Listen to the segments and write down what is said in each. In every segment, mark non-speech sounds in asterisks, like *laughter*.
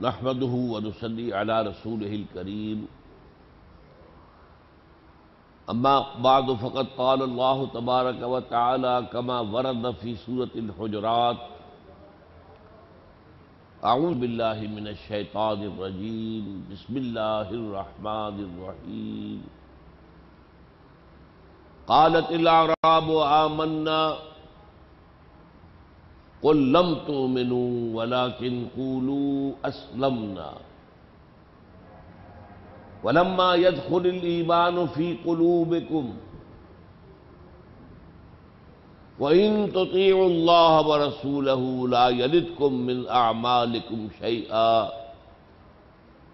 نحمده ونصلي على رسوله الكريم. أما بعد، فقد قال الله تبارك وتعالى كما ورد في سورة الحجرات أعوذ بالله من الشيطان الرجيم. بسم الله الرحمن الرحيم. قالت الأعراب آمنا قل لم تؤمنوا ولكن قولوا أسلمنا. ولما يدخل الإيمان في قلوبكم، وإن تطيعوا الله ورسوله لا يلدكم من أعمالكم شيئا.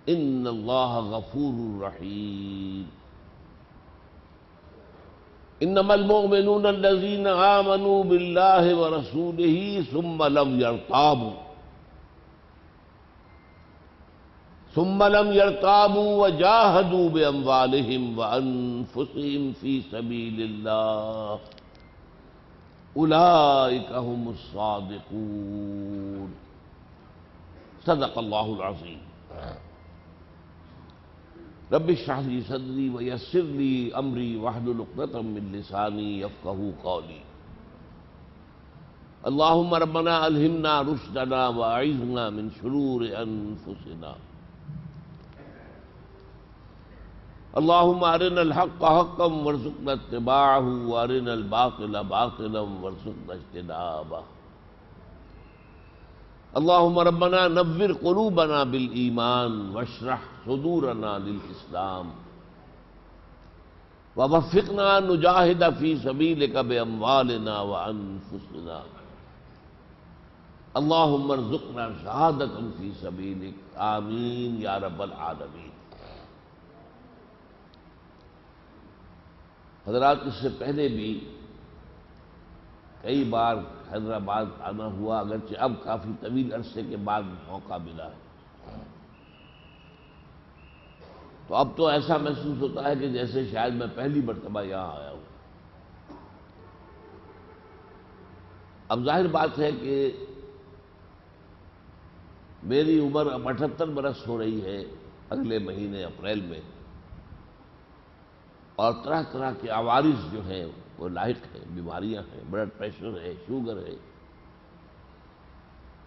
إن الله غفور رحيم. انما المؤمنون الذين آمنوا بالله ورسوله ثم لم يرتابوا. ثم لم يرتابوا وجاهدوا بأموالهم وأنفسهم في سبيل الله. أولئك هم الصادقون. صدق الله العظيم. رب اشرح لي صدري ويسر لي امري واحلل عقدة من لساني يفقهوا قولي. اللهم ربنا ألهمنا رشدنا وأعذنا من شرور أنفسنا. اللهم أرنا الحق حقا وارزقنا اتباعه وأرنا الباطل باطلا وارزقنا اجتنابه. اللهم ربنا نور قلوبنا بالإيمان واشرح صدورنا للإسلام ووفقنا نجاهد في سبيلك بأموالنا وأنفسنا اللهم ارزقنا شهادة في سبيلك آمين يا رب العالمين حضرات اس سے پہلے بھی کئی بار حیدرآباد آنا ہوا، اگرچہ اب کافی طویل عرصے کے بعد موقع ملا ہے۔ تو اب تو ایسا محسوس ہوتا ہے کہ جیسے شاید میں پہلی مرتبہ یہاں آیا ہوں۔ اب ظاہر بات ہے کہ میری عمر اب اٹھہتر برس ہو رہی ہے، اگلے مہینے اپریل میں، اور طرح طرح کے عوارض جو ہیں وہ لاحق ہے، بیماریاں ہیں بلڈ پریشر ہے شوگر ہے۔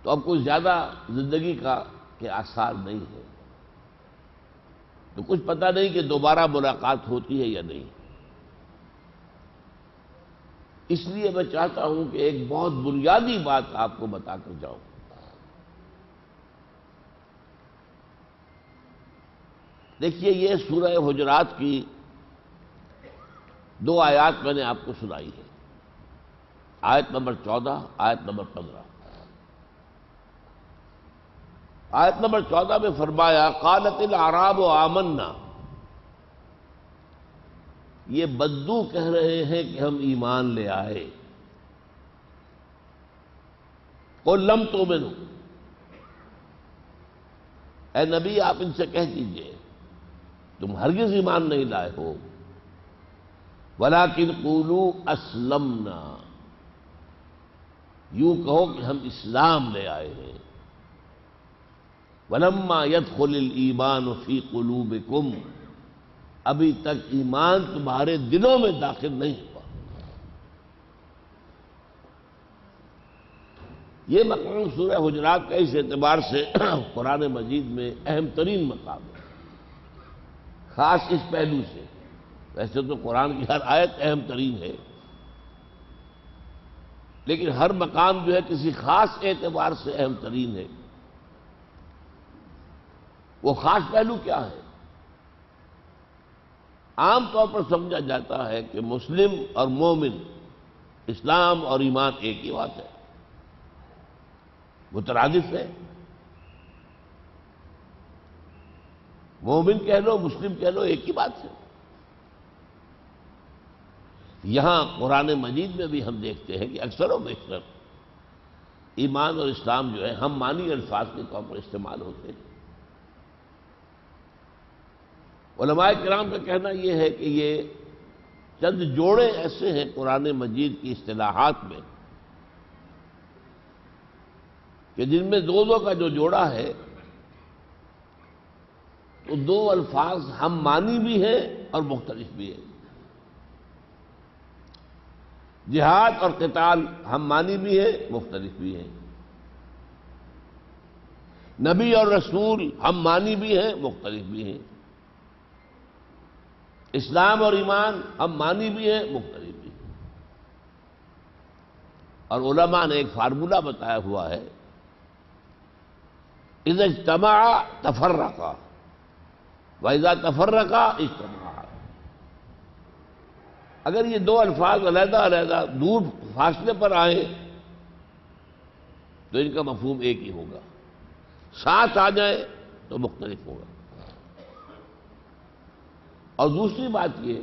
تو اب کچھ زیادہ زندگی کا کے آثار نہیں ہے۔ تو کچھ پتہ نہیں کہ دوبارہ ملاقات ہوتی ہے یا نہیں۔ اس لیے میں چاہتا ہوں کہ ایک بہت بنیادی بات آپ کو بتا کر جاؤں۔ دیکھیے، یہ سورہ حجرات کی دو آیات میں نے آپ کو سنائی ہے۔ آیت نمبر چودہ، آیت نمبر پندرہ۔ آیت نمبر چودہ میں فرمایا، قالت العراب و آمنا۔ یہ بدو کہہ رہے ہیں کہ ہم ایمان لے آئے۔ کو لم تو میں اے نبی، آپ ان سے کہہ دیجیے، تم ہرگز ایمان نہیں لائے ہو۔ ولاکن قولو اسلمنا۔ یوں کہو کہ ہم اسلام لے آئے ہیں۔ ولما يدخل الایمان فی قلوبکم، ابھی تک ایمان تمہارے دلوں میں داخل نہیں ہوا۔ یہ مقام سورہ حجرات کا اس اعتبار سے قرآن مجید میں اہم ترین مقام ہے۔ خاص اس پہلو سے ویسے تو قرآن کی ہر آیت اہم ترین ہے۔ لیکن ہر مقام جو ہے کسی خاص اعتبار سے اہم ترین ہے۔ وہ خاص پہلو کیا ہے؟ عام طور پر سمجھا جاتا ہے کہ مسلم اور مومن اسلام اور ایمان ایک ہی بات ہے۔ مترادف ہے۔ مومن کہہ لو، مسلم کہہ لو، ایک ہی بات ہے۔ یہاں قرآن مجید میں بھی ہم دیکھتے ہیں کہ اکثر و بیشتر ایمان اور اسلام جو ہے، ہم مانی الفاظ کے طور پر استعمال ہوتے ہیں۔ علماء کرام کا کہنا یہ ہے کہ یہ چند جوڑے ایسے ہیں قرآن مجید کی اصطلاحات میں کہ جن میں دو دو کا جو جوڑا ہے، تو دو الفاظ ہم مانی بھی ہیں اور مختلف بھی ہیں۔ جہاد اور قتال ہم مانی بھی ہیں، مختلف بھی ہیں۔ نبی اور رسول ہم مانی بھی ہیں، مختلف بھی ہیں۔ اسلام اور ایمان ہم مانی بھی ہیں، مختلف بھی ہیں۔ اور علماء نے ایک فارمولہ بتایا ہوا ہے۔ از اجتماع تفر رکھا ویزا تفر اجتماع اگر یہ دو الفاظ علیحدہ علیحدہ دور فاصلے پر آئے، تو ان کا مفہوم ایک ہی ہوگا۔ ساتھ آ جائے تو مختلف ہوگا۔ اور دوسری بات یہ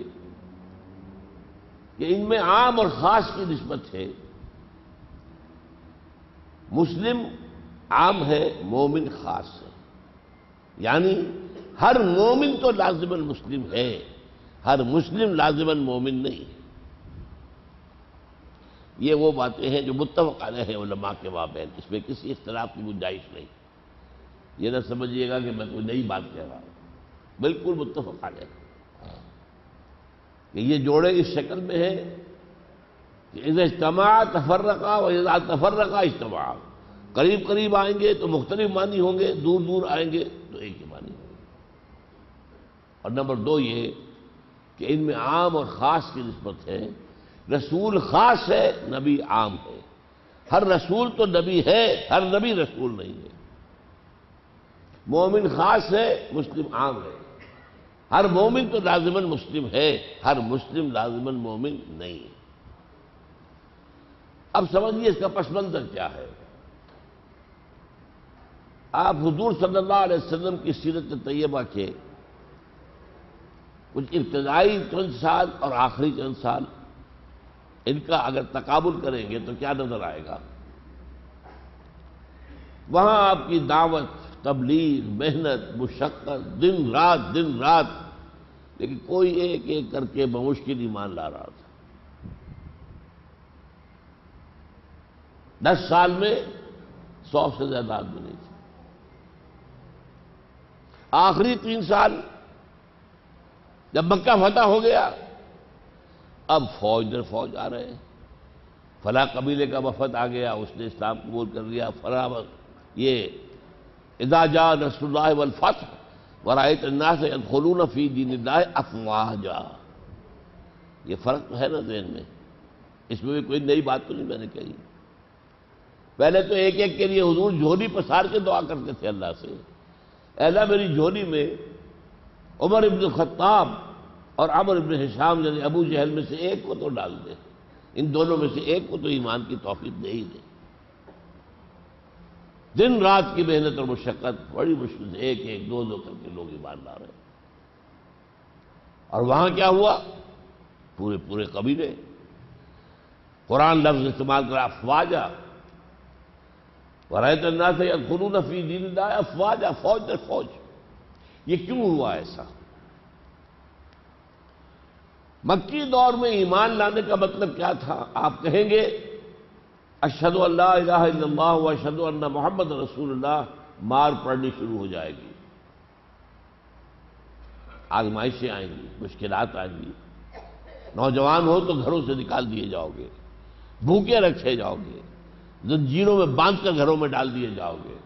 کہ ان میں عام اور خاص کی نسبت ہے۔ مسلم عام ہے، مومن خاص ہے۔ یعنی ہر مومن تو لازمن مسلم ہے۔ ہر مسلم لازمن مومن نہیں یہ وہ باتیں ہیں جو متفق علیہ ہیں علماء کے مابین اس میں کسی اختلاف کی گنجائش نہیں۔ یہ نہ سمجھیے گا کہ میں کوئی نئی بات کہہ رہا ہوں۔ بالکل متفق علیہ۔ کہ یہ جوڑے اس شکل میں ہے کہ از اجتماع تفرقہ و اذا تفرقہ اجتماع۔ قریب قریب آئیں گے تو مختلف معنی ہوں گے، دور دور آئیں گے تو ایک ہی معنی۔ ہوں گے اور نمبر دو یہ کہ ان میں عام اور خاص کی نسبت ہے۔ رسول خاص ہے، نبی عام ہے۔ ہر رسول تو نبی ہے، ہر نبی رسول نہیں ہے۔ مومن خاص ہے، مسلم عام ہے۔ ہر مومن تو لازمن مسلم ہے، ہر مسلم لازمن مومن نہیں۔ ہے اب سمجھیے اس کا پس منظر کیا ہے۔ آپ حضور صلی اللہ علیہ وسلم کی سیرت طیبہ کے کچھ ابتدائی چند سال اور آخری چند سال ان کا اگر تقابل کریں گے تو کیا نظر آئے گا؟ وہاں آپ کی دعوت، تبلیغ، محنت، مشقت، دن رات دن رات، لیکن کوئی ایک ایک کر کے بمشکل ایمان لا رہا تھا۔ دس سال میں سو سے زیادہ آدمی نہیں تھے۔ آخری تین سال جب مکہ فتح ہو گیا، اب فوج در فوج آ رہے ہیں۔ فلاں قبیلے کا وفد آ گیا، اس نے اسلام قبول کر لیا۔ فلاں یہ جا رسول اللہ والفتح ورائت الناس يدخلون فی دین اللہ افواجا۔ یہ فرق تو ہے نا ذہن میں؟ اس میں بھی کوئی نئی بات تو نہیں میں نے کہی۔ پہلے تو ایک ایک کے لیے حضور جھولی پسار کے دعا کرتے تھے اللہ سے۔ اللہ، میری جھولی میں عمر ابن خطاب اور عمر ابن حشام یعنی ابو جہل میں سے ایک کو تو ڈال دے۔ ان دونوں میں سے ایک کو تو ایمان کی توفیق دے ہی دے۔ دن رات کی محنت اور مشقت، بڑی مشکل سے ایک ایک، دو دو کر کے لوگ ایمان لا رہے اور وہاں کیا ہوا؟ پورے پورے قبیلے۔ قرآن لفظ استعمال کرا افواجہ ورائت اللہ سے خلون فی دین اللہ افواجہ فوج در فوج یہ کیوں ہوا ایسا؟ مکی دور میں ایمان لانے کا مطلب کیا تھا؟ آپ کہیں گے اشد اللہ الہ الا اللہ اشد اللہ محمد رسول اللہ، مار پڑنی شروع ہو جائے گی۔ آزمائشیں آئیں گی، مشکلات آئیں گی۔ نوجوان ہو تو گھروں سے نکال دیے جاؤ گے، بھوکے رکھے جاؤ گے، زنجیروں میں باندھ کر گھروں میں ڈال دیے جاؤ گے۔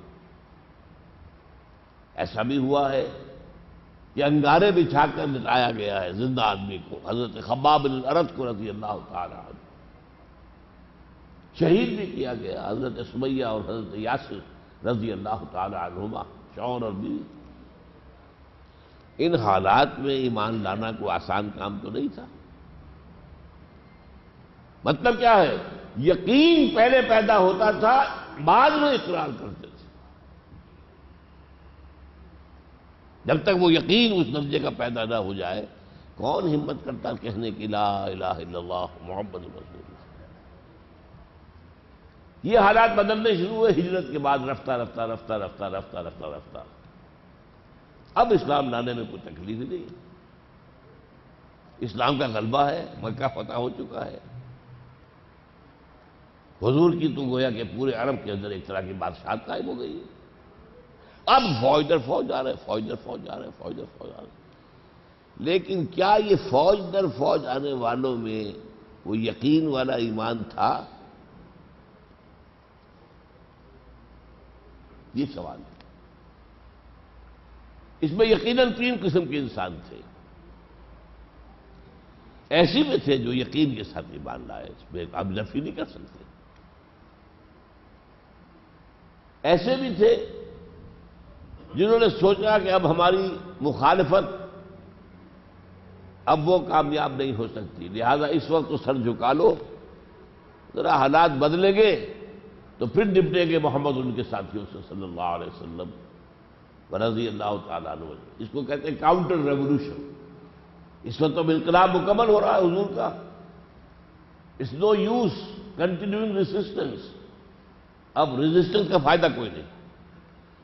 ایسا بھی ہوا ہے۔ کہ انگارے بچھا کر لٹایا گیا ہے زندہ آدمی کو۔ حضرت خباب العرت کو رضی اللہ تعالیٰ شہید بھی کیا گیا۔ حضرت سمیہ اور حضرت یاسر رضی اللہ تعالی عنہما شور اور بیوی۔ ان حالات میں ایمان لانا کو آسان کام تو نہیں تھا۔ مطلب کیا ہے؟ یقین پہلے پیدا ہوتا تھا، بعد میں اقرار کرتے تھے جب تک وہ یقین اس درجے کا پیدا نہ ہو جائے، کون ہمت کرتا کہنے کی لا الہ الا اللہ، محمد رسول اللہ؟ یہ حالات بدلنے شروع ہوئے، ہجرت کے بعد رفتہ رفتہ رفتہ رفتہ رفتہ رفتہ رفتہ اب اسلام لانے میں کوئی تکلیف ہی نہیں۔ اسلام کا غلبہ ہے، مکہ فتح ہو چکا ہے۔ حضور کی تو گویا کہ پورے عرب کے اندر ایک طرح کی بادشاہت قائم ہو گئی۔ ہے اب فوج در فوج جا رہے، فوج در فوج جا رہے، فوج در فوج آ رہے۔ لیکن کیا یہ فوج در فوج آنے والوں میں وہ یقین والا ایمان تھا؟ یہ سوال ہے۔ اس میں یقیناً تین قسم کے انسان تھے۔ ایسے بھی تھے جو یقین کے ساتھ ایمان لائے، اس میں اب نفی نہیں کر سکتے۔ ایسے بھی تھے جنہوں نے سوچا کہ اب ہماری مخالفت اب وہ کامیاب نہیں ہو سکتی، لہذا اس وقت تو سر جھکا لو، ذرا حالات بدلیں گے تو پھر نپٹیں گے محمد ان کے ساتھیوں سے صلی اللہ علیہ وسلم۔ رضی اللہ تعالیٰ عنہ۔ اس کو کہتے ہیں کاؤنٹر ریولوشن اس وقت تو انقلاب مکمل ہو رہا ہے حضور کا۔ It's no use continuing resistance اب ریزسٹنس کا فائدہ کوئی نہیں۔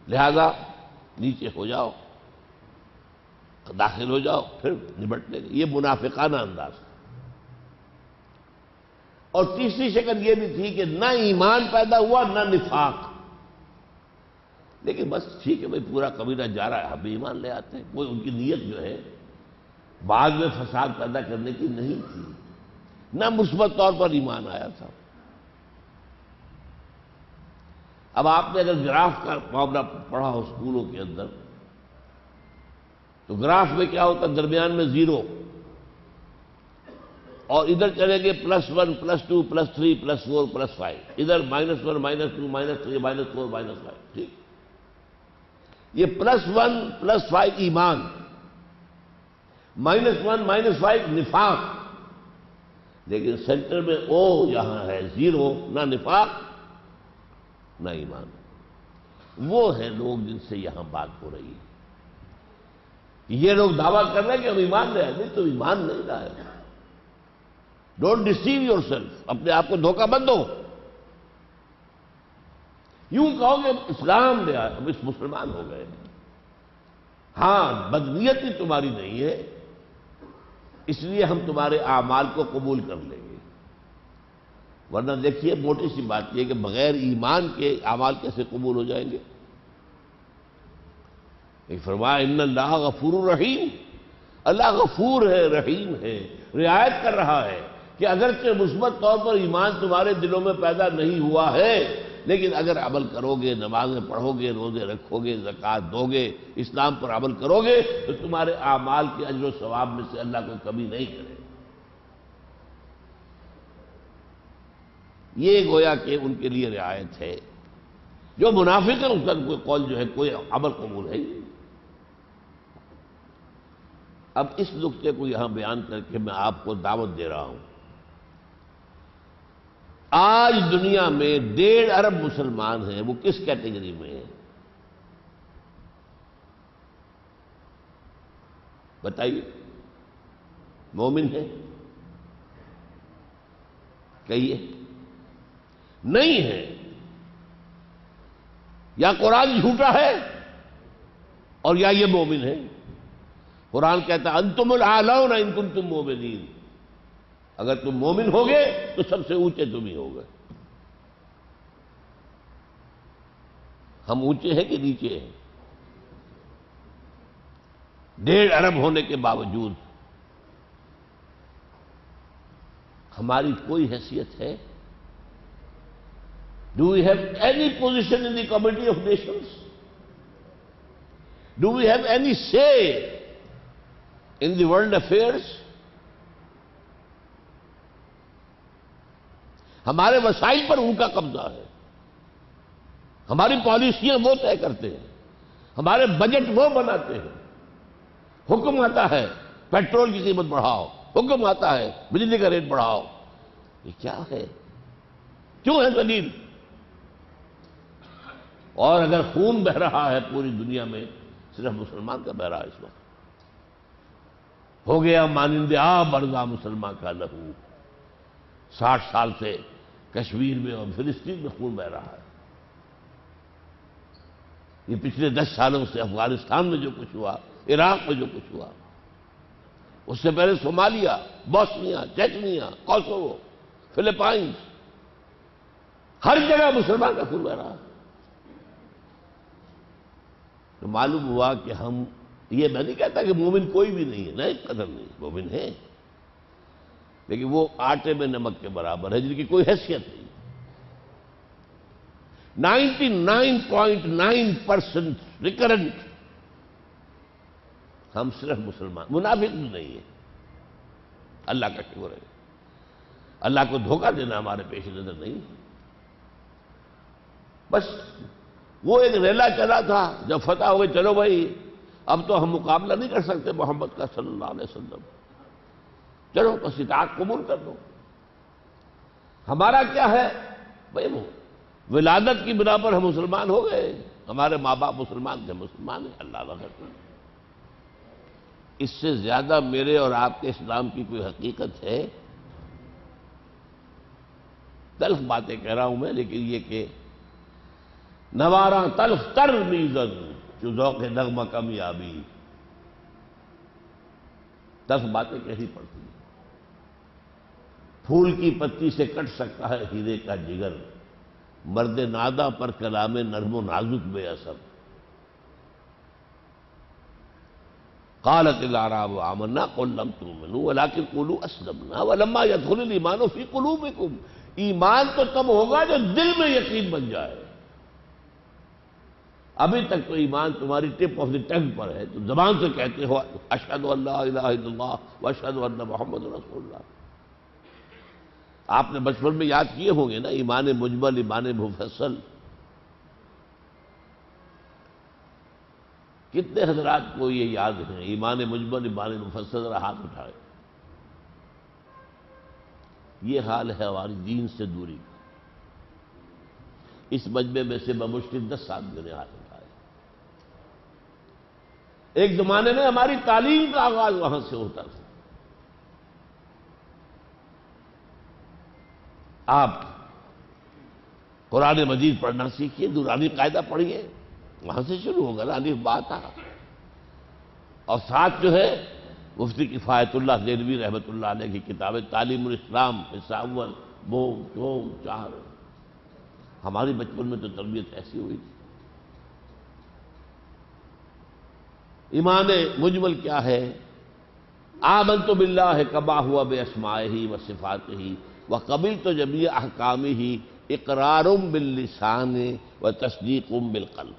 لہذا نیچے ہو جاؤ، داخل ہو جاؤ، پھر نبٹ لیں گے یہ منافقانہ انداز۔ اور تیسری شکل یہ بھی تھی کہ نہ ایمان پیدا ہوا، نہ نفاق۔ لیکن بس ٹھیک ہے بھائی، پورا قبیلہ جا رہا ہے، ہم بھی ایمان لے آتے ہیں۔ کوئی ان کی نیت جو ہے، بعد میں فساد پیدا کرنے کی نہیں تھی۔ نہ مثبت طور پر ایمان آیا تھا۔ اب آپ نے اگر گراف کا معاملہ پڑھا ہو اسکولوں کے اندر، تو گراف میں کیا ہوتا درمیان میں زیرو۔ اور ادھر چلیں گے plus one, plus two, plus three, plus four, plus five. ادھر minus one, minus two, minus three, minus four, minus five. ٹھیک۔ یہ پلس ون، پلس فائیو ایمان۔ مائنس ون، مائنس فائیو نفاق۔ لیکن سینٹر میں او یہاں ہے، زیرو، نہ نفاق۔ نہ ایمان۔ وہ ہیں لوگ جن سے یہاں بات ہو رہی ہے۔ یہ لوگ دعویٰ کر رہے ہیں کہ ہم ایمان لے نہیں تو ایمان نہیں لائے ڈونٹ ڈسیو یور سیلف اپنے آپ کو دھوکہ بند دو۔ یوں کہو کہ اسلام لے آئے، ہم اس مسلمان ہو گئے۔ ہاں بدنیت ہی تمہاری نہیں ہے، اس لیے ہم تمہارے اعمال کو قبول کر لیں۔ گے ورنہ دیکھیے موٹی سی بات یہ کہ بغیر ایمان کے اعمال کیسے قبول ہو جائیں گے؟ فرمایا، ان اللہ غفور الرحیم اللہ غفور ہے، رحیم ہے، رعایت کر رہا ہے کہ اگرچہ مثبت طور پر ایمان تمہارے دلوں میں پیدا نہیں ہوا ہے، لیکن اگر عمل کرو گے نمازیں پڑھو گے روزے رکھو گے زکوٰۃ دو گے اسلام پر عمل کرو گے تو تمہارے اعمال کے اجر و ثواب میں سے اللہ کو کمی نہیں کرے یہ گویا کہ ان کے لیے رعایت ہے۔ جو منافق ہے اس کا کوئی قول جو ہے، کوئی عمل قبول ہے اب اس نقطے کو یہاں بیان کر کے میں آپ کو دعوت دے رہا ہوں۔ آج دنیا میں ڈیڑھ ارب مسلمان ہیں، وہ کس کیٹیگری میں ہیں؟ بتائیے، مومن ہے کہیے۔ نہیں ہے۔ یا قرآن جھوٹا ہے اور یا یہ مومن ہے۔ قرآن کہتا ہے، انتم العالون ان کن تم مومنین۔ اگر تم مومن ہوگے تو سب سے اونچے تم ہی ہوگے۔ ہم اونچے ہیں کہ نیچے ہیں؟ ڈیڑھ ارب ہونے کے باوجود ہماری کوئی حیثیت ہے؟ Do we have any position in the committee of nations do we have any say in the world affairs ہمارے وسائل پر ان کا قبضہ ہے۔ ہماری پالیسیاں وہ طے کرتے ہیں۔ ہمارے بجٹ وہ بناتے ہیں۔ حکم آتا ہے پیٹرول کی قیمت بڑھاؤ۔ حکم آتا ہے، بجلی کا ریٹ بڑھاؤ۔ یہ کیا ہے؟ کیوں ہے دلیل اور اگر خون بہ رہا ہے پوری دنیا میں، صرف مسلمان کا بہ رہا ہے اس وقت۔ ہو گیا مانند آب ارزا مسلمان کا لہو۔ ساٹھ سال سے کشمیر میں اور فلسطین میں خون بہ رہا ہے۔ یہ پچھلے دس سالوں سے افغانستان میں جو کچھ ہوا، عراق میں جو کچھ ہوا، اس سے پہلے Somalia Bosnia, Chechnya, Kosovo Philippines ہر جگہ مسلمان کا خون بہ رہا ہے۔ تو معلوم ہوا کہ ہم یہ میں نہیں کہتا کہ مومن کوئی بھی نہیں ہے، نہیں، قدر نہیں، مومن ہے لیکن وہ آٹے میں نمک کے برابر ہے، جن کی کوئی حیثیت نہیں۔ Ninety nine point nine percent recurrent ہم صرف مسلمان، منافق بھی نہیں ہے اللہ کا شکر ہے۔ اللہ کو دھوکہ دینا ہمارے پیش نظر نہیں۔ بس وہ ایک ریلا چلا تھا، جب فتح ہو گئی چلو بھائی، اب تو ہم مقابلہ نہیں کر سکتے محمد کا صلی اللہ علیہ وسلم۔ چلو تو اطاعت قبول کر دو ہمارا کیا ہے؟ بھائی، وہ ولادت کی بنا پر ہم مسلمان ہو گئے۔ ہمارے ماں باپ مسلمان تھے، مسلمان ہیں، اللہ کرتے اس سے زیادہ میرے اور آپ کے اسلام کی کوئی حقیقت ہے؟ تلخ باتیں کہہ رہا ہوں میں، لیکن یہ کہ نوارا تلخ تر میزن، جو ذوق نغمہ کمیابی تلخ باتیں کہی پڑتی ہیں؟ پھول کی پتی سے کٹ سکتا ہے ہیرے کا جگر، مرد نادا پر کلام نرم و نازک بے اثر۔ قالت العراب آمنا قل لم تؤمنوا ولكن قولوا اسلمنا ولما يدخل الايمان في قلوبكم۔ ایمان تو تب ہوگا جو دل میں یقین بن جائے۔ ابھی تک تو ایمان تمہاری ٹپ آف دی ٹنگ پر ہے۔ تو زبان سے کہتے ہو، اشہد اللہ الہ الا اللہ و اشہد اللہ محمد رسول اللہ۔ آپ نے بچپن میں یاد کیے ہوں گے نا، ایمان مجمل، ایمان مفصل۔ کتنے حضرات کو یہ یاد ہیں، ایمان مجمل، ایمان مفصل ہاتھ اٹھائے۔ یہ حال ہے ہماری دین سے دوری۔ اس مجمع میں سے بمشکل دس سال میں نے ہاتھ ایک زمانے میں ہماری تعلیم کا آغاز وہاں سے ہوتا تھا۔ آپ قرآن مجید پڑھنا سیکھیے دورانی قاعدہ پڑھیے، وہاں سے شروع ہوگا نا بات آ اور ساتھ جو ہے، مفتی کفایت اللہ زیروی رحمۃ اللہ علیہ کی کتابیں تعلیم الاسلام اول بوم چوم چار۔ ہماری بچپن میں تو تربیت ایسی ہوئی تھی۔ ایمان مجمل کیا ہے؟ آمن تو بلّہ ہے کبا ہوا بے اسمائے ہی و صفات ہی وہ قبل تو جبھی احکامی ہی اقرارم باللسان و تصدیقم بالقلب۔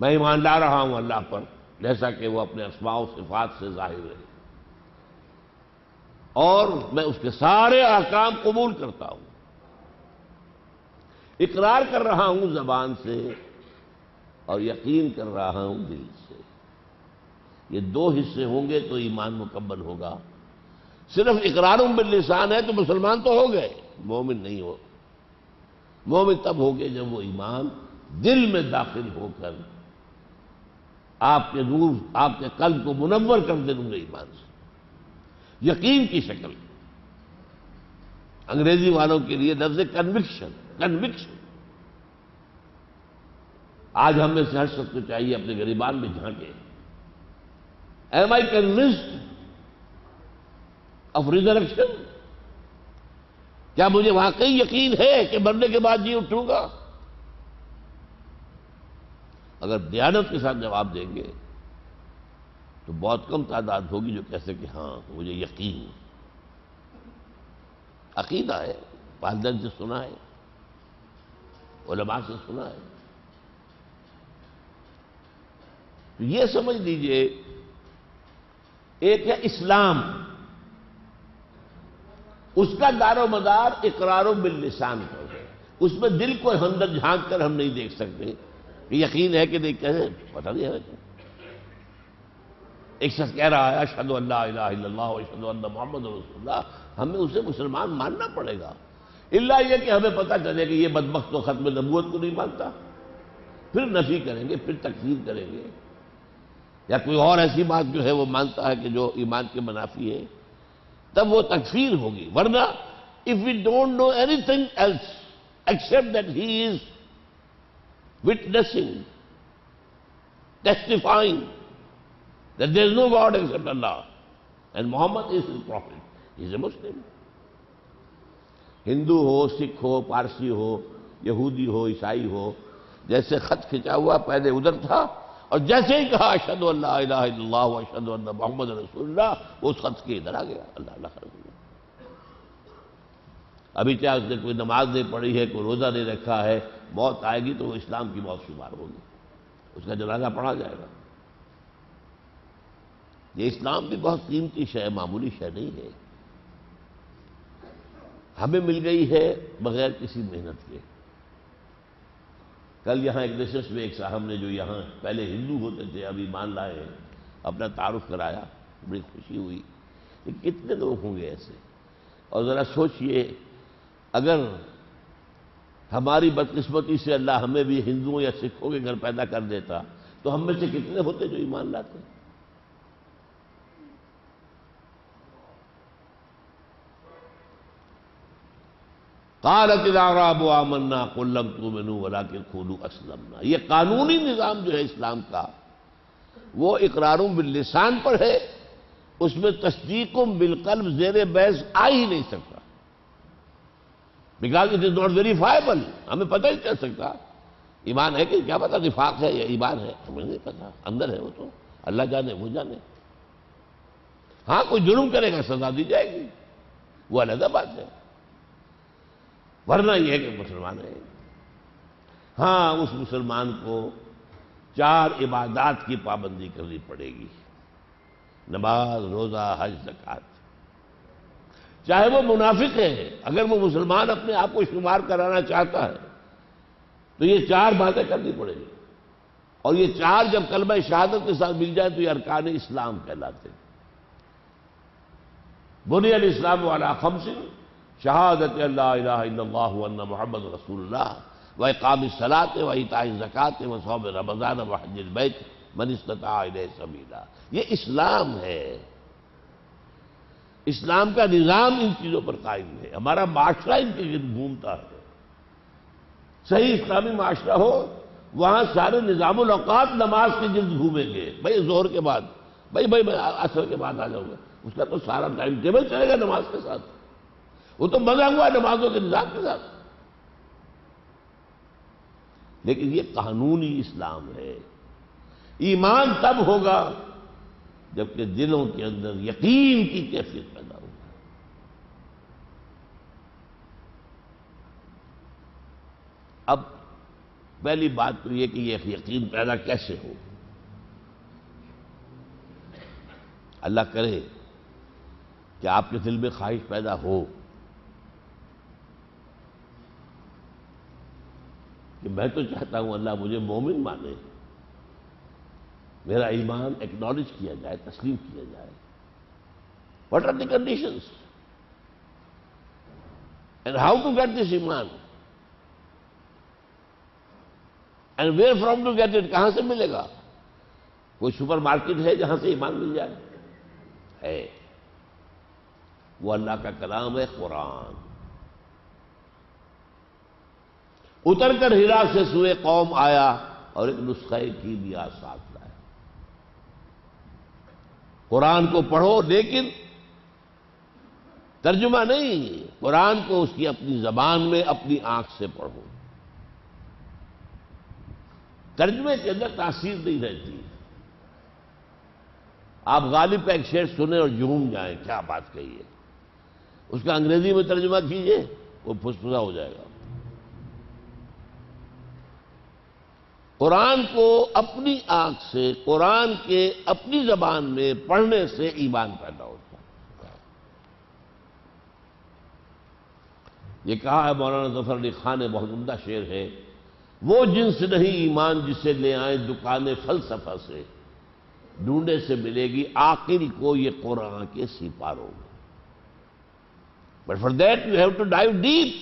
میں ایمان لا رہا ہوں اللہ پر، جیسا کہ وہ اپنے اسماع و صفات سے ظاہر ہے۔ اور میں اس کے سارے احکام قبول کرتا ہوں۔ اقرار کر رہا ہوں زبان سے۔ اور یقین کر رہا ہوں دل سے۔ یہ دو حصے ہوں گے تو ایمان مکمل ہوگا۔ صرف اقرار باللسان ہے تو مسلمان تو ہو گئے۔ مومن نہیں ہو۔ مومن تب ہو گئے جب وہ ایمان دل میں داخل ہو کر آپ کے نور، آپ کے قلب کو منور کر دے دوں گے ایمان سے۔ یقین کی شکل۔ انگریزی والوں کے لیے لفظ کنوکشن کنوکشن آج ہمیں سے ہر شخص کو چاہیے اپنے غریبان میں جھانکے۔ M I convinced of resurrection کیا مجھے واقعی یقین ہے کہ مرنے کے بعد جی اٹھوں گا؟ اگر دیانت کے ساتھ جواب دیں گے، تو بہت کم تعداد ہوگی جو کہہ کہ ہاں مجھے یقین عقیدہ ہے، والدین سے سنا ہے، علماء سے سنا ہے تو یہ سمجھ لیجیے، ایک ہے اسلام۔ اس کا دار و مدار اقرار و باللسان پر ہے۔ اس میں دل کو اندر جھانک کر ہم نہیں دیکھ سکتے۔ یقین ہے کہ نہیں کہتے پتہ نہیں ہے۔ ایک شخص کہہ رہا ہے اشد اللہ الہ الا اللہ اشد اللہ محمد رسول اللہ۔ ہمیں اسے مسلمان ماننا پڑے گا۔ اللہ یہ کہ ہمیں پتہ چلے کہ یہ بدبخت و ختم نبوت کو نہیں مانتا۔ پھر نفی کریں گے، پھر تکفیر کریں گے۔ یا کوئی اور ایسی بات جو ہے وہ مانتا ہے کہ جو ایمان کے منافی ہے تب وہ تکفیر ہوگی ورنہ if we don't know anything else except that he is witnessing, testifying that there is no God except Allah. And Muhammad is his prophet. He is a Muslim. Hindu ہو سکھ ہو پارسی ہو یہودی ہو عیسائی ہو جیسے خط کھچا ہوا پہلے ادھر تھا اور جیسے ہی کہا اشد اللہ الہ الا اللہ اشد اللہ محمد رسول اللہ، وہ اس خط کے ادھر آ گیا۔ اللہ اللہ خرم ابھی چاہے اس نے کوئی نماز نہیں پڑھی ہے، کوئی روزہ نہیں رکھا ہے، موت آئے گی تو وہ اسلام کی موت شمار ہوگی۔ اس کا جنازہ پڑھا جائے گا۔ یہ اسلام بھی بہت قیمتی شے معمولی شے نہیں ہے۔ ہمیں مل گئی ہے بغیر کسی محنت کے۔ کل یہاں ایک نشست میں ایک صاحب نے جو یہاں پہلے ہندو ہوتے تھے، ابھی مان لائے ہیں، اپنا تعارف کرایا، بڑی خوشی ہوئی۔ کہ کتنے لوگ ہوں گے ایسے؟ اور ذرا سوچئے، اگر ہماری بدقسمتی سے اللہ ہمیں بھی ہندوؤں یا سکھوں کے گھر پیدا کر دیتا، تو ہم میں سے کتنے ہوتے جو ایمان لاتے؟ قالت العراب آمنا قل لم تؤمنوا ولكن قولوا اسلمنا۔ یہ قانونی نظام جو ہے اسلام کا، وہ اقراروں باللسان پر ہے۔ اس میں تصدیقوں بالقلب زیر بحث آ ہی نہیں سکتا۔ Because it is not verifiable ہمیں پتہ ہی چل سکتا۔ ایمان ہے کہ کیا پتا نفاق ہے یا ایمان ہے؟ ہمیں نہیں پتا اندر ہے وہ تو۔ اللہ جانے، وہ جانے۔ ہاں کوئی جرم کرے گا، سزا دی جائے گی۔ وہ علیحدہ بات ہے۔ ورنہ یہ ہے کہ مسلمان ہے ہاں اس مسلمان کو چار عبادات کی پابندی کرنی پڑے گی۔ نماز، روزہ، حج زکات چاہے وہ منافق ہے اگر وہ مسلمان اپنے آپ کو شمار کرانا چاہتا ہے، تو یہ چار باتیں کرنی پڑے گی۔ اور یہ چار جب کلمہ شہادت کے ساتھ مل جائے تو یہ ارکان اسلام کہلاتے بنی علیہ السلام والا خمس شہادت اللہ الہ الا اللہ ون محمد رسول اللہ، و اقام صلاط و اطاع زکات و صوب رمضان و حج البیت من استطاع الیہ سبیلا۔ یہ اسلام ہے۔ اسلام کا نظام ان چیزوں پر قائم ہے۔ ہمارا معاشرہ ان کے گرد گھومتا ہے۔ صحیح اسلامی معاشرہ ہو، وہاں سارے نظام الاوقات نماز کے گرد گھومیں گے۔ بھائی زہر کے بعد، بھائی بھائی اثر کے بعد آ جاؤں گا۔ اس کا تو سارا ٹائم ٹیبل چلے گا نماز کے ساتھ۔ وہ تو مزہ ہوا نمازوں کے نظام کے ساتھ۔ لیکن یہ قانونی اسلام ہے۔ ایمان تب ہوگا جبکہ دلوں کے اندر یقین کی کیفیت پیدا ہوگی۔ اب پہلی بات تو یہ کہ یہ یقین پیدا کیسے ہو؟ اللہ کرے کہ آپ کے دل میں خواہش پیدا ہو۔ کہ میں تو چاہتا ہوں اللہ مجھے مومن مانے۔ میرا ایمان ایکنالج کیا جائے، تسلیم کیا جائے۔ What are the conditions and how to get this ایمان؟ And where from to get it کہاں سے ملے گا؟ کوئی سپر مارکیٹ ہے جہاں سے ایمان مل جائے؟ ہے۔ وہ اللہ کا کلام ہے قرآن۔ اتر کر ہرا سے سوئے قوم آیا اور ایک نسخے کی بھی ساتھ لایا۔ قرآن کو پڑھو، لیکن ترجمہ نہیں، قرآن کو اس کی اپنی زبان میں، اپنی آنکھ سے پڑھو۔ ترجمے کے اندر تاثیر نہیں رہتی۔ آپ غالب کا ایک شعر سنیں اور جھوم جائیں، کیا بات کہی ہے؟ اس کا انگریزی میں ترجمہ کیجیے، وہ پھسپھسا ہو جائے گا۔ قرآن کو اپنی آنکھ سے، قرآن کے اپنی زبان میں پڑھنے سے ایمان پیدا ہوتا ہے۔ یہ کہا ہے مولانا ظفر علی خان بہت عمدہ شعر ہے۔ وہ جنس نہیں ایمان جسے لے آئیں دکان فلسفہ سے ڈھونڈے سے ملے گی آخر کو یہ قرآن کے سپاروں میں۔ But for that you have to dive deep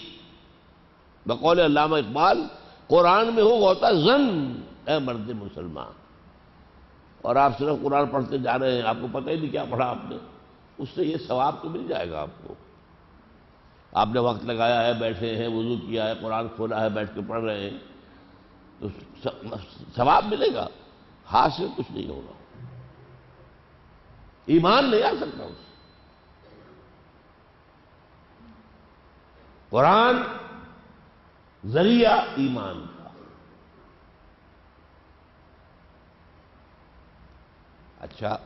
بقول علامہ اقبال قرآن میں ہو ہوتا زن، اے مرد مسلمان۔ اور آپ صرف قرآن پڑھتے جا رہے ہیں، آپ کو پتہ ہی نہیں کیا پڑھا آپ نے۔ اس سے یہ ثواب تو مل جائے گا آپ کو۔ آپ نے وقت لگایا ہے، بیٹھے ہیں، وضو کیا ہے، قرآن کھولا ہے، بیٹھ کے پڑھ رہے ہیں۔ تو ثواب ملے گا۔ ہاتھ سے کچھ نہیں ہوگا۔ ایمان نہیں آ سکتا اس قرآن ذریعہ ایمان کا۔ اچھا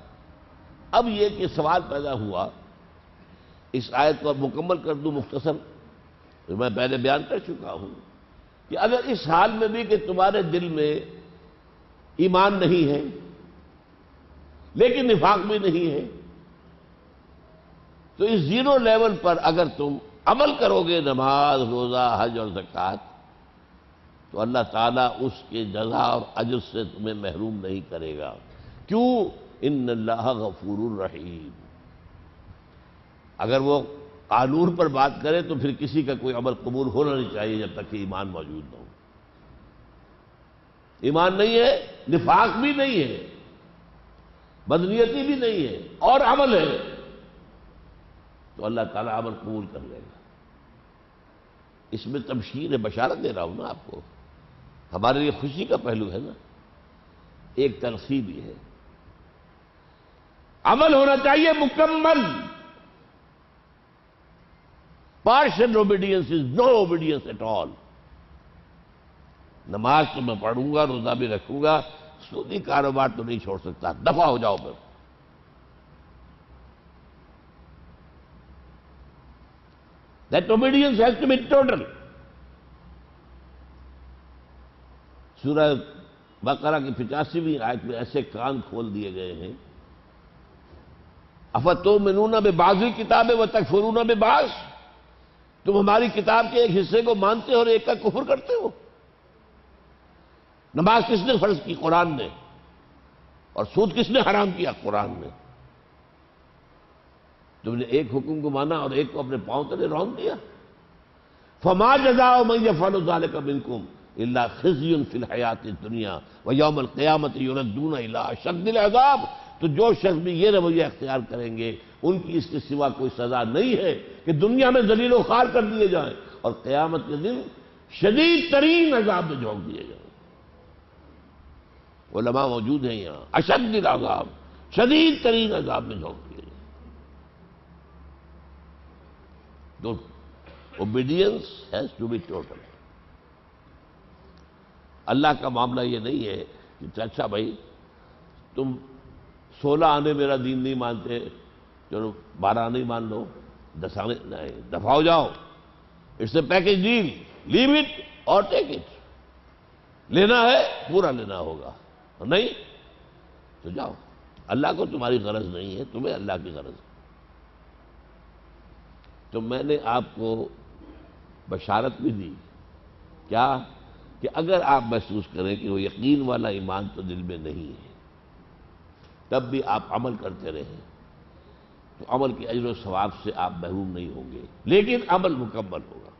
اب یہ کہ سوال پیدا ہوا، اس آیت کو مکمل کر دوں مختصر میں پہلے بیان کر چکا ہوں کہ اگر اس حال میں بھی کہ تمہارے دل میں ایمان نہیں ہے، لیکن نفاق بھی نہیں ہے، تو اس زیرو لیول پر اگر تم عمل کرو گے، نماز، روزہ، حج اور زکات تو اللہ تعالیٰ اس کے جزا اور اجر سے تمہیں محروم نہیں کرے گا۔ کیوں؟ ان اللہ غفور الرحیم۔ اگر وہ قانون پر بات کرے تو پھر کسی کا کوئی عمل قبول ہونا نہیں چاہیے جب تک کہ ایمان موجود نہ ہو۔ ایمان نہیں ہے، نفاق بھی نہیں ہے بدنیتی بھی نہیں ہے، اور عمل ہے۔ تو اللہ تعالیٰ عمل قبول کر لے گا۔ اس میں تبشیر بشارت دے رہا ہوں نا آپ کو۔ ہمارے لیے خوشی کا پہلو ہے نا۔ ایک ترسی بھی ہے۔ عمل ہونا چاہیے مکمل۔ Partial obedience is no obedience at all نماز تو میں پڑھوں گا، روزہ بھی رکھوں گا سودی کاروبار تو نہیں چھوڑ سکتا۔ دفع ہو جاؤ پھر۔ That obedience has to be total سورہ بقرہ کی پچاسویں آیت میں ایسے کان کھول دیے گئے ہیں۔ افتو منونا بے بازی کتابیں وہ تک فرونا بے باز تم ہماری کتاب کے ایک حصے کو مانتے ہو اور ایک کا کفر کرتے ہو۔ نماز کس نے فرض کی؟ قرآن نے۔ اور سود کس نے حرام کیا؟ قرآن نے۔ تم نے ایک حکم کو مانا اور ایک کو اپنے پاؤں تلے رون دیا۔ فما جزا میں فن ازالے کا بالکم اللہ خزی فی الحیات دنیا و یوم القیامت یوردون اللہ شد العذاب۔ تو جو شخص بھی یہ رویہ اختیار کریں گے، ان کی اس کے سوا کوئی سزا نہیں ہے کہ دنیا میں ذلیل و خار کر دیے جائیں اور قیامت کے دن شدید ترین عذاب میں جھونک دیے جائیں۔ علماء موجود ہیں یہاں، اشد العذاب، شدید ترین عذاب میں جھونک دیے جائیں۔ تو obedience has to be total اللہ کا معاملہ یہ نہیں ہے کہ اچھا-, اچھا بھائی، تم سولہ آنے میرا دین نہیں مانتے، چلو بارہ آنے ہی مان لو، دس آنے نہیں دفاع ہو جاؤ۔ It's a package deal leave it اور ٹیک اٹ لینا ہے، پورا لینا ہوگا۔ نہیں، تو جاؤ۔ اللہ کو تمہاری غرض نہیں ہے، تمہیں اللہ کی غرض ہے۔ تو میں نے آپ کو بشارت بھی دی۔ کیا؟ کہ اگر آپ محسوس کریں کہ وہ یقین والا ایمان تو دل میں نہیں ہے، تب بھی آپ عمل کرتے رہیں، تو عمل کے اجر و ثواب سے آپ محروم نہیں ہوں گے۔ لیکن عمل مکمل ہوگا۔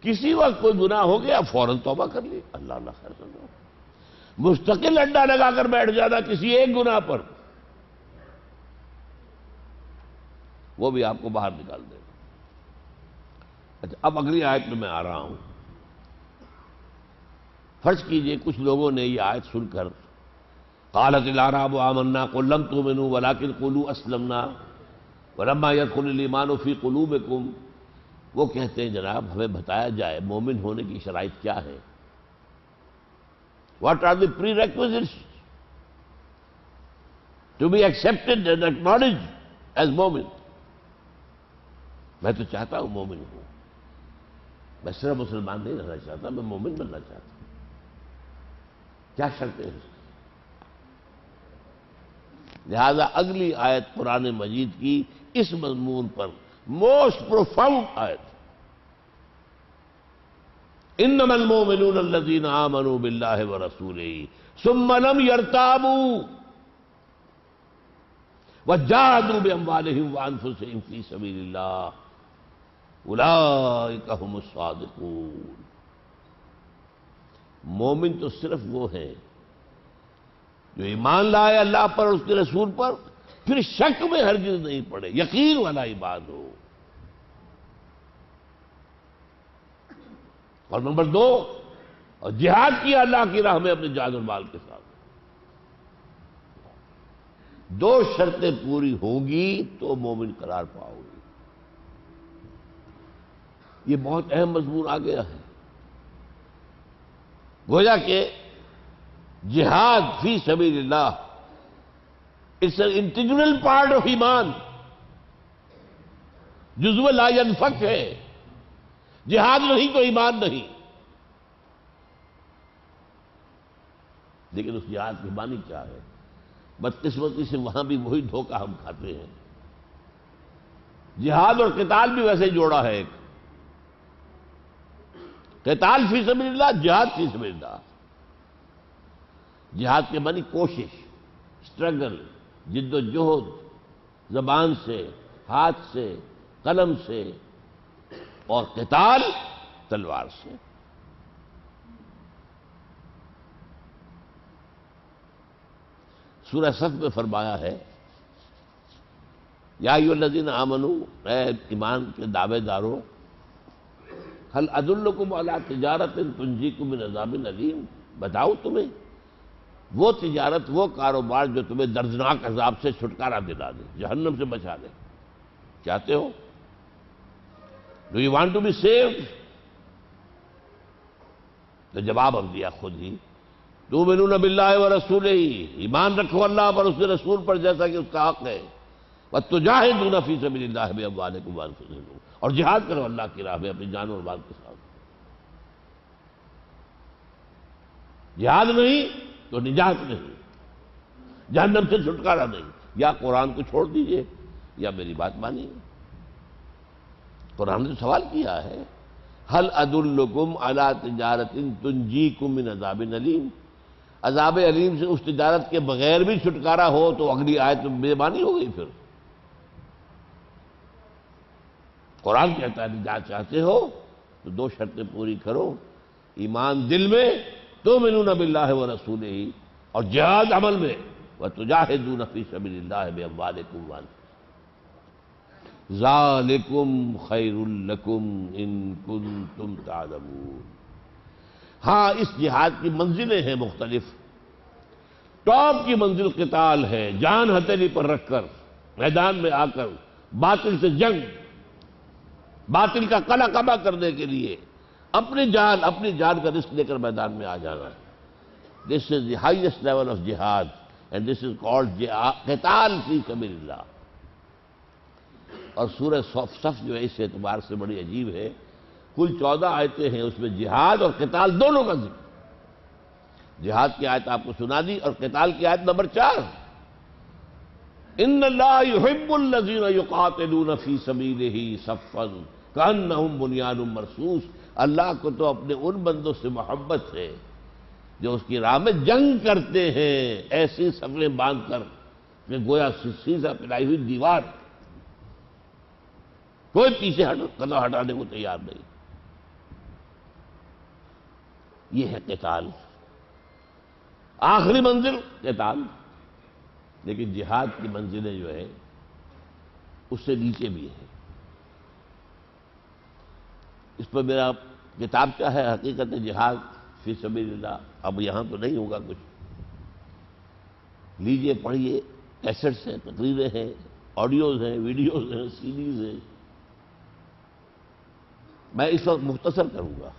کسی وقت کوئی گناہ ہو گیا، فوراً توبہ کر لی۔ اللہ اللہ خیر سن مستقل اڈا لگا کر بیٹھ جانا کسی ایک گناہ پر۔ وہ بھی آپ کو باہر نکال دے گا۔ اچھا اب اگلی آیت میں میں آ رہا ہوں۔ فرض کیجیے، کچھ لوگوں نے یہ آیت سن کر۔ قالت العراب آمنا، قل لم تؤمنوا ولكن قولوا اسلمنا۔ ولما يدخل الايمان في قلوبكم۔ وہ کہتے ہیں، جناب، ہمیں بتایا جائے مومن ہونے کی شرائط کیا ہے what are the prerequisites to be accepted and acknowledge as مومن؟ میں تو چاہتا ہوں مومن ہوں۔ میں صرف مسلمان نہیں رہنا چاہتا، میں مومن بننا چاہتا ہوں۔ کیا شرطیں ہیں لہذا اگلی آیت قرآن مجید کی اس مضمون پر موسٹ پروفاؤنڈ آیت۔ انما المؤمنون الذين آمنوا بالله ورسوله ثم لم يرتابوا وجاهدوا باموالهم وانفسهم في سبيل الله اولئك هم الصادقون۔ مومن تو صرف وہ ہیں جو ایمان لائے اللہ پر اس کے رسول پر، پھر شک میں ہرگز نہیں پڑے، یقین والا ایمان ہو۔ اور نمبر دو، اور جہاد کیا اللہ کی راہ میں اپنے جان اور مال کے ساتھ۔ دو شرطیں پوری ہوگی تو مومن قرار پاؤ گی یہ بہت اہم مضمون آ گیا ہے۔ گویا کہ جہاد فی سبیل اللہ it's an integral part of ایمان۔ جزو لا ينفک ہے۔ جہاد نہیں تو ایمان نہیں۔ لیکن اس جہاد کی مانی کیا ہے؟ بدقسمتی سے وہاں بھی وہی دھوکہ ہم کھاتے ہیں۔ جہاد اور قتال بھی ویسے جوڑا ہے ایک۔ قتال فی سبیل اللہ، جہاد فی سبیل اللہ۔ جہاد کے معنی کوشش اسٹرگل جد و جہد، زبان سے، ہاتھ سے، قلم سے، اور قتال تلوار سے۔ سورہ صف میں فرمایا ہے، یا الذین آمنو اے ایمان کے دعوے داروں حل عد الکم اللہ تجارت تنجی کم نظام علیم بتاؤ تمہیں۔ وہ تجارت، وہ کاروبار جو تمہیں دردناک عذاب سے چھٹکارا دلا دے، جہنم سے بچا دے۔ چاہتے ہو؟ Do you want to be safe تو جواب اب دیا، خود ہی۔ تو بنون اب اللہ و رسول ہی ایمان رکھو اللہ پر، اس کے رسول پر، جیسا کہ اس کا حق ہے۔ تو فی سبیل اللہ بے ابوال اور جہاد کرو اللہ کی راہ میں اپنی جان اور بال کے ساتھ۔ جہاد نہیں تو نجات نہیں۔ جہنم سے چھٹکارا نہیں۔ یا قرآن کو چھوڑ دیجیے یا میری بات مانیے۔ قرآن نے سوال کیا ہے حل عد الکم اللہ تجارت تنجی کم من عذاب علیم عذاب علیم سے اس تجارت کے بغیر بھی چھٹکارا ہو تو اگلی آئے تو بے مانی ہو گئی پھر۔ قرآن کہتا ہے نجات چاہتے ہو، تو دو شرطیں پوری کرو۔ ایمان دل میں تو مینو نب اللہ و رسول ہی اور جہاد عمل میں وہ تجاہدون فی سبیل اللہ بے اموالکم وان ذالکم خیر لکم ان کنتم تعلمون۔ ہاں اس جہاد کی منزلیں ہیں مختلف۔ ٹاپ کی منزل قتال ہے، جان ہتھیلی پر رکھ کر، میدان میں آ کر، باطل سے جنگ باطل کا کلا کبا کرنے کے لیے اپنی جان اپنی جان کا رسک لے کر میدان میں آ جانا this is the highest level of جہاد اینڈ دس از کالڈ قتال فی سبیل اللہ اور سورہ صف جو ہے، اس اعتبار سے بڑی عجیب ہے۔ کل چودہ آیتیں ہیں، اس میں جہاد اور قتال دونوں کا ذکر۔ جہاد کی آیت آپ کو سنا دی اور قتال کی آیت نمبر چار۔ ان اللہ يحب الذین یقاتلون فی سبیلہ صفا کانہم بنیان مرصوص اللہ کو تو اپنے ان بندوں سے محبت ہے جو اس کی راہ میں جنگ کرتے ہیں، ایسی صفیں باندھ کر کہ گویا سیزا پلائی ہوئی دیوار کوئی پیچھے قدم ہٹانے کو تیار نہیں۔ یہ ہے قتال۔ آخری منزل، قتال۔ لیکن جہاد کی منزلیں جو ہے اس سے نیچے بھی ہے اس پر میرا کتاب کیا ہے، حقیقت جہاد فی سبیل اللہ، اب یہاں تو نہیں ہوگا کچھ۔ لیجیے پڑھیے کیسٹس ہیں، تقریریں ہیں، آڈیوز ہیں، ویڈیوز ہیں سیریز ہیں۔ میں اس وقت مختصر کروں گا۔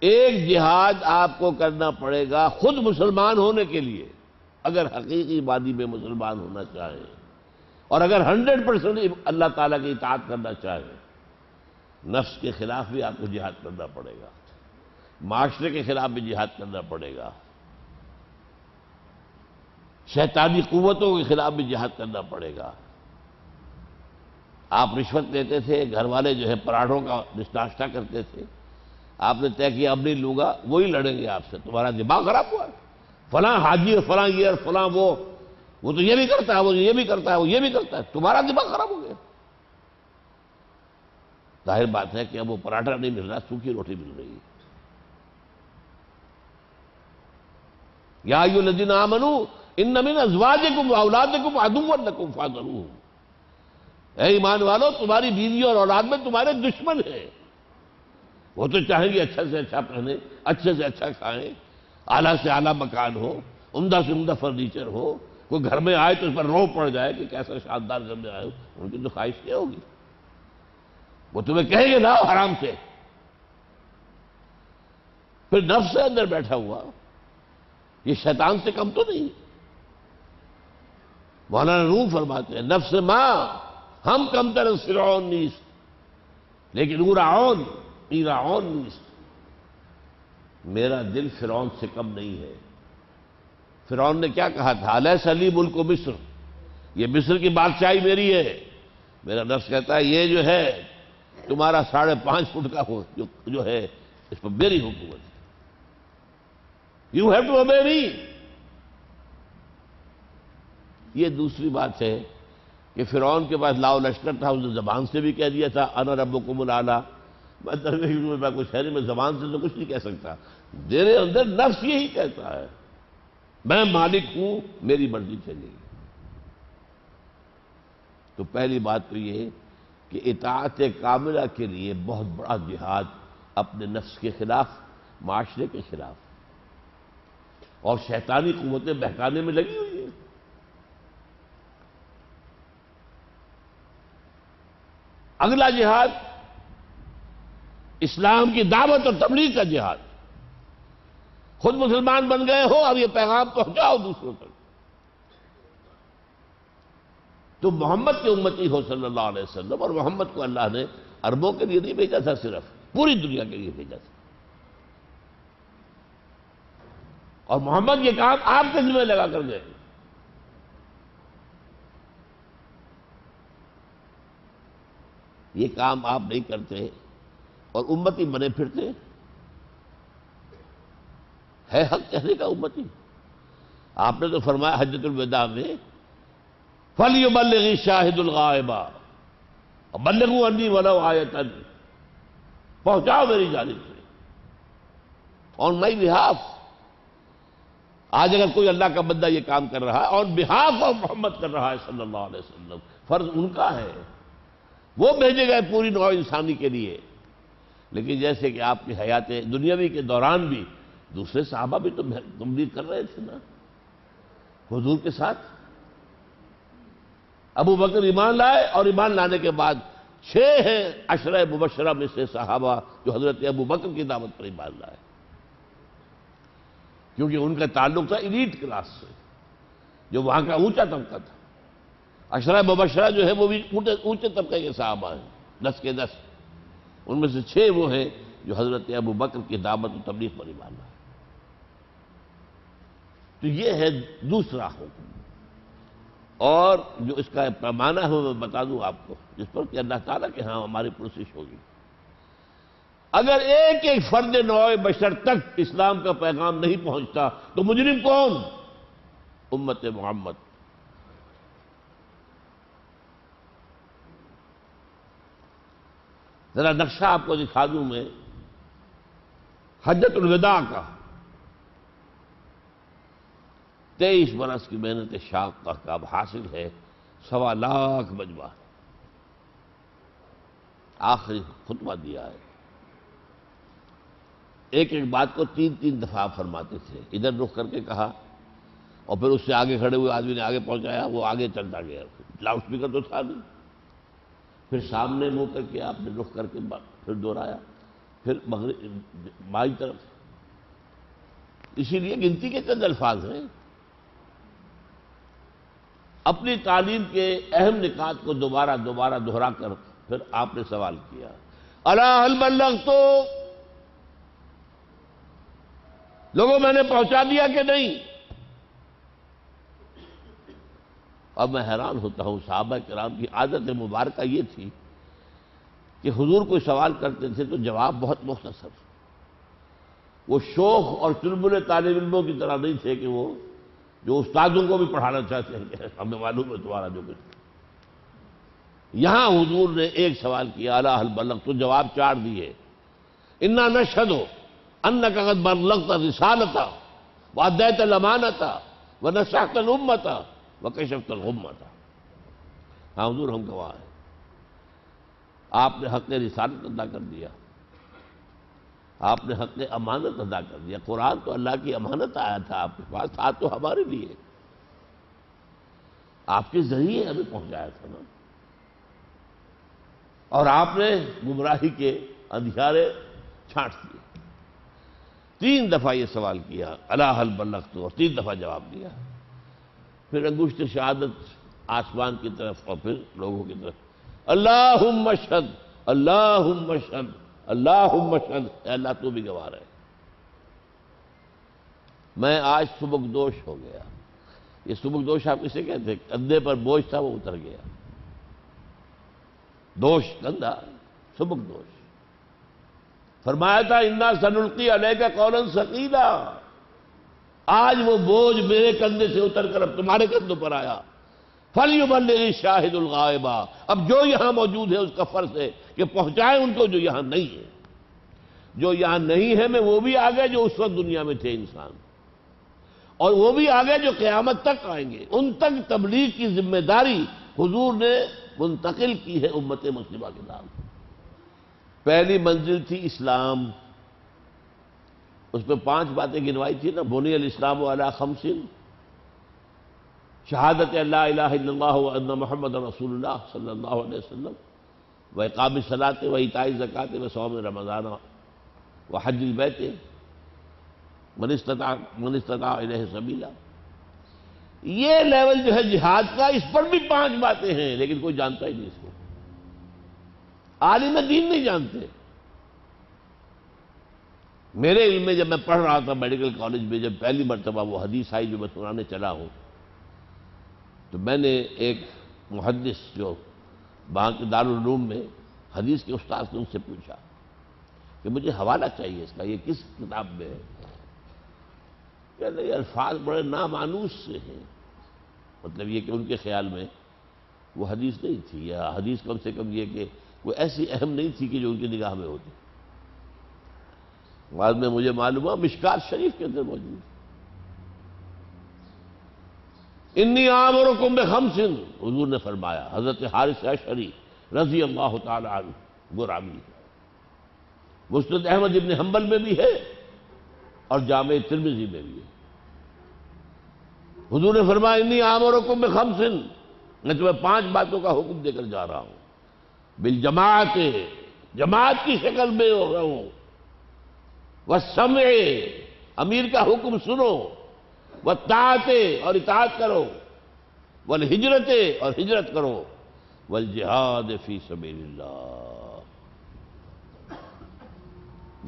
ایک جہاد آپ کو کرنا پڑے گا خود مسلمان ہونے کے لیے۔ اگر حقیقی وادی میں مسلمان ہونا چاہے اور اگر ہنڈریڈ پرسینٹ اللہ تعالیٰ کی اطاعت کرنا چاہے، نفس کے خلاف بھی آپ کو جہاد کرنا پڑے گا، معاشرے کے خلاف بھی جہاد کرنا پڑے گا، شیطانی قوتوں کے خلاف بھی جہاد کرنا پڑے گا۔ آپ رشوت لیتے تھے، گھر والے جو ہے پراٹھوں کا ناشتہ کرتے تھے، آپ نے طے کیا، اب نہیں لوں گا، وہی لڑیں گے آپ سے، تمہارا دماغ خراب ہوا۔ فلاں حاجی فلاں یہ فلاں وہ وہ تو یہ بھی کرتا ہے، وہ یہ بھی کرتا ہے، وہ یہ بھی کرتا ہے۔ تمہارا دماغ خراب ہو گیا۔ ظاہر بات ہے کہ اب وہ پراٹھا نہیں مل رہا، سوکھی روٹی مل رہی ہے۔ یا الذین آمنو، ان من ازواجکم و اولادکم اے ایمان والو، تمہاری بیوی اور اولاد میں تمہارے دشمن ہیں۔ وہ تو چاہیں گے اچھا سے اچھا پہنے اچھے سے اچھا کھائیں۔ اعلیٰ سے اعلیٰ مکان ہو، عمدہ سے عمدہ فرنیچر ہو، کوئی گھر میں آئے تو اس پر رو پڑ جائے کہ کیسا شاندار گھر میں آئے ان کی تو خواہش کیا ہوگی۔ وہ تمہیں کہیں گے نا حرام سے۔ پھر نفس سے اندر بیٹھا ہوا، یہ شیطان سے کم تو نہیں۔ مولانا روح فرماتے ہیں، نفس ماں ہم کم تر فرعون نیس لیکن اورعون ایراعون نیس میرا دل فرعون سے کم نہیں ہے۔ فرعون نے کیا کہا تھا؟ علیہ سلی ملک و مصر یہ مصر کی بادشاہی میری ہے۔ میرا نفس کہتا ہے، یہ جو ہے، تمہارا ساڑھے پانچ فٹ کا جو ہے، اس پر میری حکومت یو ہیو ٹو ابے می یہ دوسری بات ہے کہ فرعون کے پاس لاؤ لشکر تھا، اس نے زبان سے بھی کہہ دیا تھا، انا ربکم العلا مطلب میں میں کچھ ہے میں زبان سے تو کچھ نہیں کہہ سکتا۔ میرے اندر نفس یہی کہتا ہے۔ میں مالک ہوں، میری مرضی چلے گی تو پہلی بات تو یہ کہ اطاعت کاملہ کے لیے بہت بڑا جہاد اپنے نفس کے خلاف، معاشرے کے خلاف۔ اور شیطانی قوتیں بہکانے میں لگی ہوئی ہیں۔ اگلا جہاد اسلام کی دعوت اور تبلیغ کا جہاد۔ خود مسلمان بن گئے ہو اور یہ پیغام پہنچاؤ دوسروں تک تو محمد کی امتی ہو صلی اللہ علیہ وسلم اور محمد کو اللہ نے عربوں کے لیے نہیں بھیجا تھا، صرف پوری دنیا کے لیے بھیجا تھا۔ اور محمد یہ کام آپ کے ذمہ لگا کر گئے۔ یہ کام آپ نہیں کرتے۔ اور امتی بنے پھرتے ہے حق کہنے کا امتی۔ آپ نے تو فرمایا حجت الوداع میں فلی بلغی شاہد الغائبہ بلغو انی ولو آیتن پہنچاؤ میری جانب سے۔ آن مائی بہاف آج اگر کوئی اللہ کا بندہ یہ کام کر رہا ہے آن بہاف آف محمد کر رہا ہے صلی اللہ علیہ وسلم۔ فرض ان کا ہے۔ وہ بھیجے گئے پوری نو انسانی کے لیے۔ لیکن جیسے کہ آپ کی حیات دنیاوی کے دوران بھی دوسرے صحابہ بھی تو تبلیغ کر رہے تھے نا؟ حضور کے ساتھ؟ ابو بکر ایمان لائے اور ایمان لانے کے بعد چھ ہیں اشرہ مبشرہ میں سے صحابہ جو حضرت ابو بکر کی دعوت پر ایمان لائے۔ کیونکہ ان کا تعلق تھا ایلیٹ کلاس سے، جو وہاں کا اونچا طبقہ تھا۔ اشرہ مبشرہ جو ہے وہ بھی اونچے طبقے کے صحابہ ہیں، دس کے دس۔ ان میں سے چھ وہ ہیں جو حضرت ابو بکر کی دعوت و تبلیغ پر ایمان لائے۔ تو یہ ہے دوسرا حکم۔ اور جو اس کا پیمانہ ہے میں بتا دوں آپ کو، جس پر کہ اللہ تعالیٰ کے ہاں ہماری پروسیس ہوگی۔ اگر ایک ایک فرد نو بشر تک اسلام کا پیغام نہیں پہنچتا، تو مجرم کون؟ امت محمد۔ ذرا نقشہ آپ کو دکھا دوں میں، حجت الوداع کا۔ تیئیس برس کی محنت شاق کا کام حاصل ہے، سوا لاکھ مجمع۔ آخری خطبہ دیا ہے۔ ایک ایک بات کو تین تین دفعہ فرماتے تھے۔ ادھر رخ کر کے کہا، اور پھر اس سے آگے کھڑے ہوئے آدمی نے آگے پہنچایا، وہ آگے چلتا گیا۔ لاؤڈ اسپیکر تو تھا نہیں۔ پھر سامنے منہ کر کے آپ نے رخ کر کے پھر دوہرایا، پھر بائیں طرف۔ اسی لیے گنتی کے چند الفاظ ہیں۔ اپنی تعلیم کے اہم نکات کو دوبارہ دوبارہ دہرا کر پھر آپ نے سوال کیا۔ اللہ بلغ تو لوگوں، میں نے پہنچا دیا کہ نہیں؟ اب میں حیران ہوتا ہوں، صحابہ کرام کی عادت مبارکہ یہ تھی کہ حضور کوئی سوال کرتے تھے تو جواب بہت مختصر وہ شوق اور چلبل طالب علموں کی طرح نہیں تھے کہ وہ جو استادوں کو بھی پڑھانا چاہتے ہیں۔ *laughs* ہمیں معلوم ہے تمہارا جو کچھ۔ یہاں حضور نے ایک سوال کیا اللہ البلغ تو جواب چار دیے۔ انا نشد ہو ان کا بلغتا رسالتا وہ ادیت لمانتا وہ نشاخت الامتا وہ کشفت الغمتا ہاں حضور ہم گواہ ہیں۔ آپ نے حق رسالت ادا کر دیا۔ آپ نے حق امانت ادا کر دیا۔ قرآن تو اللہ کی امانت آیا تھا، آپ کے پاس تھا تو ہمارے لیے۔ آپ کے ذریعے ہمیں پہنچایا تھا نا۔ اور آپ نے گمراہی کے اندھیارے چھانٹ دیے۔ تین دفعہ یہ سوال کیا اللہ حل بلخت اور تین دفعہ جواب دیا۔ پھر انگوشت شہادت آسمان کی طرف اور پھر لوگوں کی طرف۔ اللہ مشہد اللہ مشہد اللہ مشہد اے اللہ تو بھی گوار ہے۔ میں آج سبک دوش ہو گیا۔ یہ سبک دوش آپ کسے کہتے ہیں؟ کندھے پر بوجھ تھا وہ اتر گیا۔ دوش کندھا سبک دوش۔ فرمایا تھا، انا سنلقی علیہ کا کالن سکیلا آج وہ بوجھ میرے کندھے سے اتر کر اب تمہارے کندھوں پر آیا۔ فلی بن شاہد الغائبہ اب جو یہاں موجود ہے اس کا فرض ہے کہ پہنچائے ان کو جو یہاں نہیں ہے۔ جو یہاں نہیں ہے میں وہ بھی آ گئے جو اس وقت دنیا میں تھے انسان۔ اور وہ بھی آگے جو قیامت تک آئیں گے۔ ان تک تبلیغ کی ذمہ داری حضور نے منتقل کی ہے امت مسلمہ کے نام۔ پہلی منزل تھی اسلام۔ اس پہ پانچ باتیں گنوائی تھی نا، بنی الاسلام والا خمسن شہادت اللہ الہ الا اللہ و محمد رسول اللہ صلی اللہ علیہ وسلم، و اقام صلاح و اطائی زکات و سوم رمضان و حج البیت، من استطاع من استطاع الیہ سبیلا۔ یہ لیول جو ہے جہاد کا، اس پر بھی پانچ باتیں ہیں، لیکن کوئی جانتا ہی نہیں اس کو۔ عالم دین نہیں جانتے۔ میرے علم میں جب میں پڑھ رہا تھا میڈیکل کالج میں، جب پہلی مرتبہ وہ حدیث آئی جو میں سنانے چلا ہوں، تو میں نے ایک محدث جو وہاں کے دارالعلوم میں حدیث کے استاد سے ان سے پوچھا کہ مجھے حوالہ چاہیے اس کا، یہ کس کتاب میں ہے؟ کہ نہیں الفاظ بڑے نامانوس سے ہیں۔ مطلب یہ کہ ان کے خیال میں وہ حدیث نہیں تھی، یا حدیث کم سے کم یہ کہ وہ ایسی اہم نہیں تھی کہ جو ان کی نگاہ میں ہوتی۔ بعد میں مجھے معلوم ہوا مشکات شریف کے اندر موجود انی عام اور کمب خمسن حضور نے فرمایا، حضرت حارث شریف رضی اللہ تعالی عنہ گرامی مستد احمد ابن حنبل میں بھی ہے اور جامع ترمیزی میں بھی ہے۔ حضور نے فرمایا، انی عام اور حکم میں خمسن میں تمہیں پانچ باتوں کا حکم دے کر جا رہا ہوں۔ بل جماعت جماعت کی شکل میں ہو رہا ہوں۔ وہ سمے امیر کا حکم سنو وہ تعتے اور اطاعت کرو وہ اور ہجرت کرو ول جہاد فی سبیل اللہ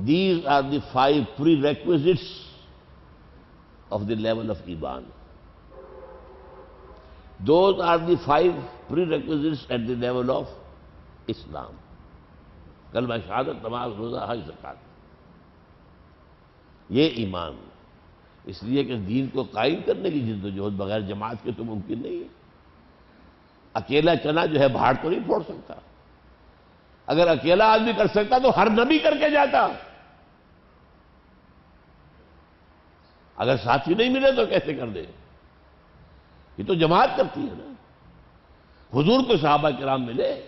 these are the five prerequisites of the level of ایبان those are the five prerequisites at the level of اسلام کل میں شہادت، نماز، روزہ، حج زکات یہ ایمان اس لیے کہ دین کو قائم کرنے کی جد و جہد بغیر جماعت کے تو ممکن نہیں ہے۔ اکیلا چنا جو ہے بھاڑ تو نہیں پھوڑ سکتا۔ اگر اکیلا آدمی کر سکتا تو ہر نبی کر کے جاتا۔ اگر ساتھی نہیں ملے تو کیسے کر دے؟ یہ تو جماعت کرتی ہے نا۔ حضور کو صحابہ کرام ملے۔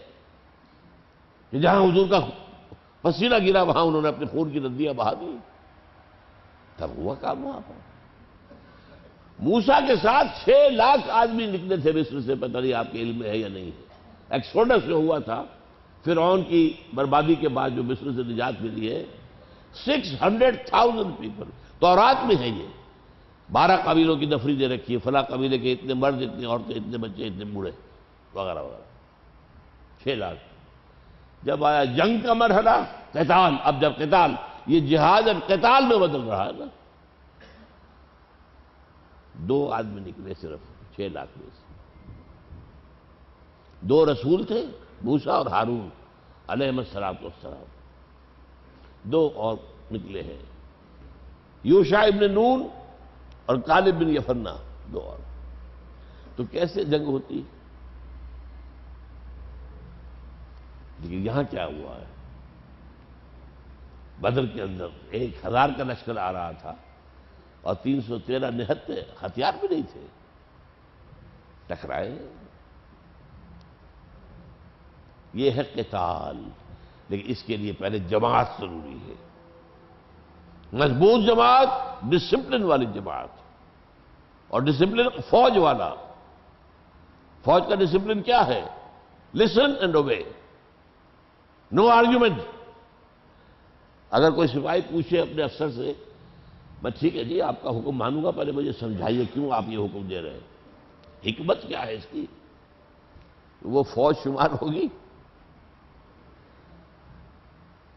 کہ جہاں حضور کا پسینہ گرا، وہاں انہوں نے اپنے خون کی ندیاں بہا دی تب ہوا کام وہاں پر۔ موسا کے ساتھ چھ لاکھ آدمی نکلے تھے مصر سے، پتہ نہیں آپ کے علم میں ہے یا نہیں ہے۔ ایکسپورٹس جو ہوا تھا، فرعون کی بربادی کے بعد جو مصر سے نجات ملی ہے سکس ہنڈریڈ تھاؤزینڈ پیپل تورات میں ہے یہ۔ بارہ قبیلوں کی نفری دے رکھی ہے، فلاں قبیلے کے اتنے مرد اتنے عورتیں، اتنے بچے، اتنے بوڑھے، وغیرہ وغیرہ۔ چھ لاکھ۔ جب آیا جنگ کا مرحلہ، قتال۔ اب جب قتال یہ جہاد اب قتال میں بدل رہا ہے نا۔ دو آدمی نکلے صرف، چھ لاکھ میں سے۔ دو رسول تھے بھوسا اور ہارون، علیہ السلام والسلام۔ دو اور نکلے ہیں۔ یوشا ابن نون اور کالب بن یفنا، دو اور۔ تو کیسے جنگ ہوتی؟ لیکن یہاں کیا ہوا ہے؟ بدر کے اندر ایک ہزار کا لشکر آ رہا تھا اور تین سو تیرہ نہتے ہتھیار بھی نہیں تھے۔ ٹکرائے۔ یہ ہے قتال۔ لیکن اس کے لیے پہلے جماعت ضروری ہے۔ مضبوط جماعت ڈسپلن والی جماعت۔ اور ڈسپلن فوج والا۔ فوج کا ڈسپلن کیا ہے؟ Listen and obey no argument اگر کوئی سپاہی پوچھے اپنے افسر سے، میں ٹھیک ہے جی آپ کا حکم مانوں گا، پہلے مجھے سمجھائیے کیوں آپ یہ حکم دے رہے ہیں۔ حکمت کیا ہے اس کی؟ وہ فوج شمار ہوگی۔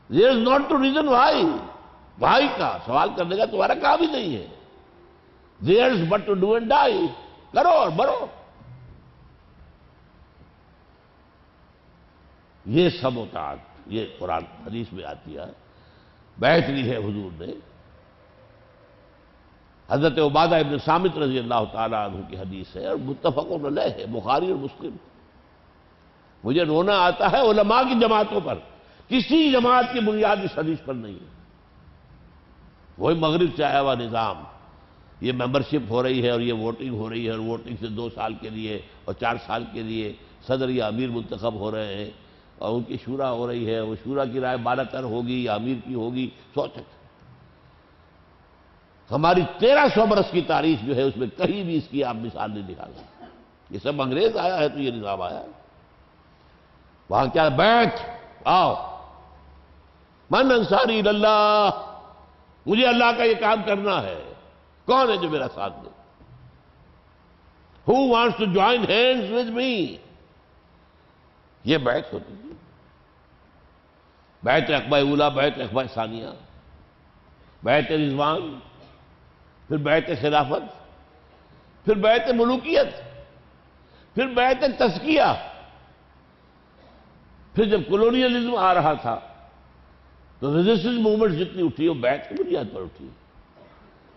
There is not to reason why بھائی کا؟ سوال کرنے کا تمہارا کام ہی نہیں ہے۔ There is but to do and die کرو اور بڑھو یہ سب اوتاد یہ قرآن حدیث میں آتی ہے۔ بہتری ہے حضور نے حضرت عبادہ ابن سامت رضی اللہ تعالیٰ عنہ کی حدیث ہے اور متفق علیہ ہے، بخاری اور مسلم۔ مجھے رونا آتا ہے علماء کی جماعتوں پر۔ کسی جماعت کی بنیاد اس حدیث پر نہیں ہے۔ وہی مغرب سے آیا ہوا نظام۔ یہ ممبرشپ ہو رہی ہے اور یہ ووٹنگ ہو رہی ہے اور ووٹنگ سے دو سال کے لیے اور چار سال کے لیے صدر یا امیر منتخب ہو رہے ہیں۔ اور ان کی شورا ہو رہی ہے، وہ شورا کی رائے بارہ تر ہوگی یا امیر کی ہوگی سو ہماری تیرہ سو برس کی تاریخ جو ہے، اس میں کہیں بھی اس کی آپ مثال نہیں دکھا سکتے۔ یہ سب انگریز آیا ہے، تو یہ نظام آیا وہاں کیا بیٹھ، آؤ۔ من انصاری اللہ، مجھے اللہ کا یہ کام کرنا ہے۔ کون ہے جو میرا ساتھ دے؟ Who wants to join hand with me یہ بیت ہوتی تھی۔ بیت اقبا اولا بیت اقبا ثانیہ۔ بیت رضوان، پھر بیت خلافت، پھر بیت ملوکیت، پھر بیت تسکیہ پھر جب کولونیلزم آ رہا تھا، تو ریزسٹنس موومنٹ جتنی اٹھی، وہ بیت کی بنیاد پر اٹھی۔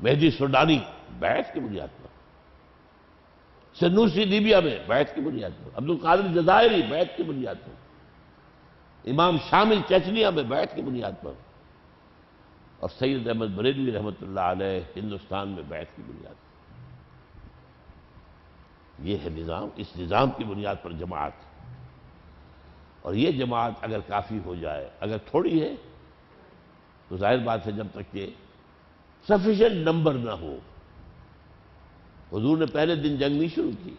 مہدی سوڈانی بیت کی بنیاد پر۔ سنوسی لیبیا میں بیت کی بنیاد پر۔ عبد القادر جزائری بیت کی بنیاد پر۔ امام شامل چچنیا میں بیت کی بنیاد پر اور سید احمد بریلوی رحمۃ اللہ علیہ ہندوستان میں بیت کی بنیاد پر۔ یہ ہے نظام، اس نظام کی بنیاد پر جماعت۔ اور یہ جماعت اگر کافی ہو جائے، اگر تھوڑی ہے، تو ظاہر بات ہے جب تک کہ سفیشینٹ نمبر نہ ہو۔ حضور نے پہلے دن جنگ نہیں شروع کی،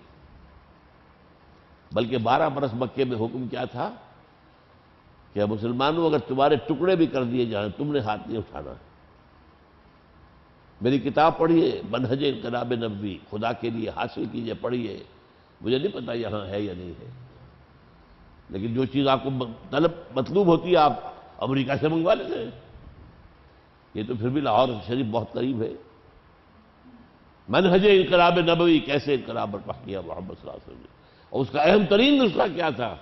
بلکہ بارہ برس مکے میں حکم کیا تھا کہ مسلمانوں اگر تمہارے ٹکڑے بھی کر دیے جائیں تم نے ہاتھ نہیں اٹھانا۔ میری کتاب پڑھیے، منہج انقلاب نبی خدا کے لیے حاصل کیجیے پڑھیے۔ مجھے نہیں پتا یہاں ہے یا نہیں ہے۔ لیکن جو چیز آپ کو طلب، مطلوب ہوتی ہے، آپ امریکہ سے منگوا لیتے ہیں۔ یہ تو پھر بھی لاہور شریف بہت قریب ہے۔ منہج انقلاب نبوی کیسے انقلاب برپا کیا محمد صلی اللہ علیہ وسلم؟ اور اس کا اہم ترین نسخہ کیا تھا؟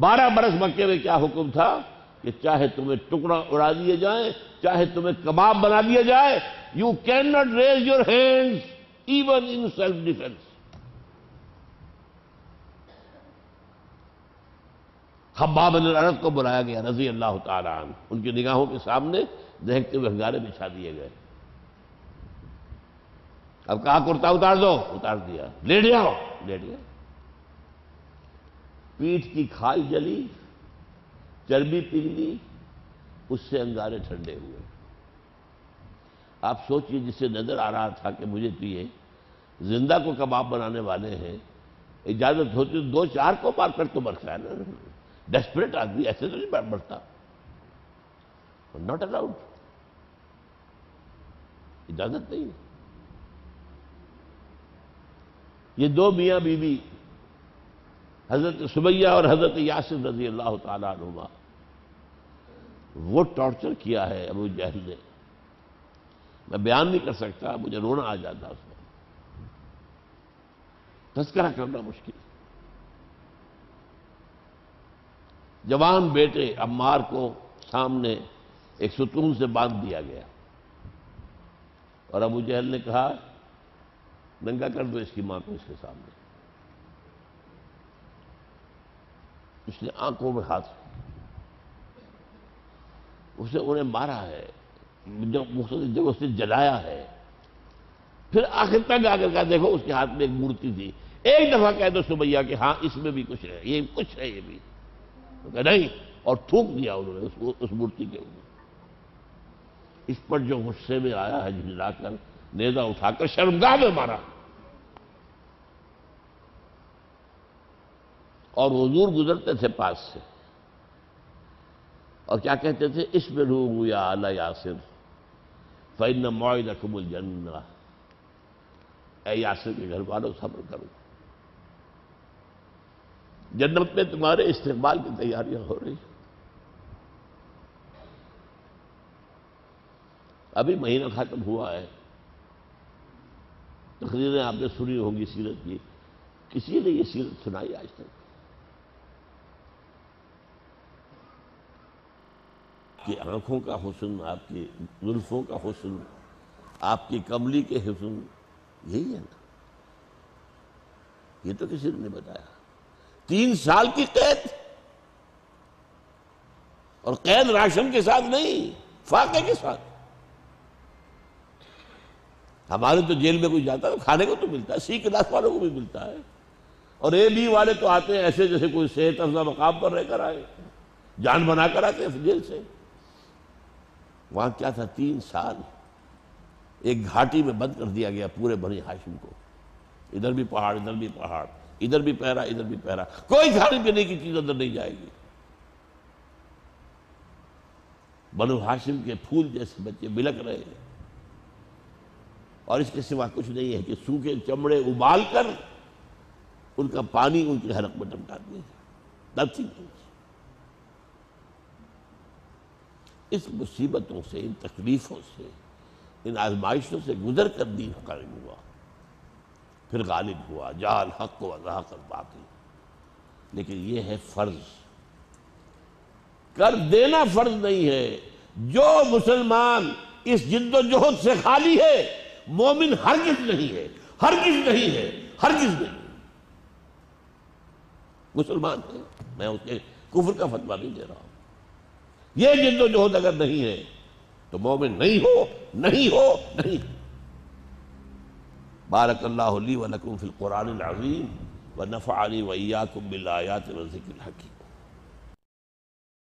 بارہ برس مکے میں کیا حکم تھا کہ چاہے تمہیں ٹکڑا اڑا دیے جائیں، چاہے تمہیں کباب بنا دیا جائے you can not raise your hand even in self defence حباب العرض کو بلایا گیا رضی اللہ تعالیٰ عنہ، ان کی نگاہوں کے سامنے دیکھتے ہوئے ہنگارے بچھا دیے گئے۔ اب کہا کرتا اتار دو۔ اتار دیا۔ لیٹ جاؤ لیٹ گیا۔ پیٹھ کی کھال جلی، چربی پگلی اس سے انگارے ٹھنڈے ہوئے۔ آپ سوچئے جسے نظر آ رہا تھا کہ مجھے تو یہ زندہ کو کباب بنانے والے ہیں، اجازت ہوتی تو دو چار کو مار کر تو برکھا ہے نا۔ ڈیسپریٹ آدمی ایسے تو نہیں بڑھتا ناٹ الاؤڈ اجازت نہیں۔ یہ دو میاں بیوی حضرت سبیہ اور حضرت یاسر رضی اللہ تعالیٰ عنہ وہ ٹارچر کیا ہے ابو جہل نے۔ میں بیان نہیں کر سکتا، مجھے رونا آ جاتا اس میں تذکرہ کرنا مشکل۔ جوان بیٹے عمار کو سامنے ایک ستون سے باندھ دیا گیا۔ اور ابو جہل نے کہا، ننگا کر دو اس کی ماں کو اس کے سامنے۔ اس نے آنکھوں میں ہاتھ اسے انہیں مارا ہے، جب مختلف جگہ جلایا ہے۔ پھر آخر تک آ کر کہا، دیکھو، اس کے ہاتھ میں ایک مورتی تھی۔ ایک دفعہ کہہ دو سبیا کہ ہاں اس میں بھی کچھ ہے، یہ کچھ ہے، یہ بھی۔ کہ نہیں، اور تھوک دیا انہوں نے اس مورتی کے اوپر۔ اس پر جو غصے میں آیا ہے جھلا کر نیزا اٹھا کر شرمگاہ میں مارا۔ اور حضور گزرتے تھے پاس سے۔ اور کیا کہتے تھے؟ اس میں روح یا اعلی یاسر فن معاہد اکم الجنہ۔ اے یاسر کے گھر والوں صبر کرو۔ جنت میں تمہارے استقبال کی تیاریاں ہو رہی ابھی مہینہ ختم ہوا ہے۔ تقریریں آپ نے سنی ہوگی سیرت کی۔ کسی نے یہ سیرت سنائی آج تک؟ کہ آنکھوں کا حسن، آپ کی زلفوں کا حسن، آپ کی کملی کے حسن، یہی ہے نا۔ یہ تو کسی نے بتایا۔ تین سال کی قید۔ اور قید راشن کے ساتھ نہیں، فاقے کے ساتھ۔ ہمارے تو جیل میں کوئی جاتا ہے کھانے کو تو ملتا ہے سی کلاس والوں کو بھی ملتا ہے۔ اور اے بی والے تو آتے ہیں ایسے جیسے کوئی صحت افزا مقام پر رہ کر آئے، جان بنا کر آتے ہیں جیل سے۔ وہاں کیا تھا تین سال۔ ایک گھاٹی میں بند کر دیا گیا پورے بنی ہاشم کو۔ ادھر بھی پہاڑ، ادھر بھی پہاڑ، ادھر بھی پہرا، ادھر بھی پہرا۔ کوئی کھانے پینے کی چیز ادھر نہیں جائے گی۔ بنو ہاشم کے پھول جیسے بچے بلک رہے ہیں۔ اور اس کے سوا کچھ نہیں ہے کہ سوکھے چمڑے ابال کر ان کا پانی ان کے حرق میں ٹمکا دیا اس مصیبتوں سے، ان تکلیفوں سے، ان آزمائشوں سے گزر کر دین قائم ہوا۔ پھر غالب ہوا جال حق و کر باقی لیکن یہ ہے فرض۔ کر دینا فرض نہیں ہے۔ جو مسلمان اس جد و جہد سے خالی ہے، مومن ہرگز نہیں ہے۔ ہرگز نہیں ہے۔ ہرگز نہیں۔ مسلمان ہے میں اس کے کفر کا فتویٰ نہیں دے رہا ہوں۔ یہ جد و جہد اگر نہیں ہے تو مومن نہیں ہو نہیں ہو، نہیں۔ بارک اللہ لی و لکم فی القرآن العظیم و نفعنی و ایاکم بالآیات و ذکر الحکیم۔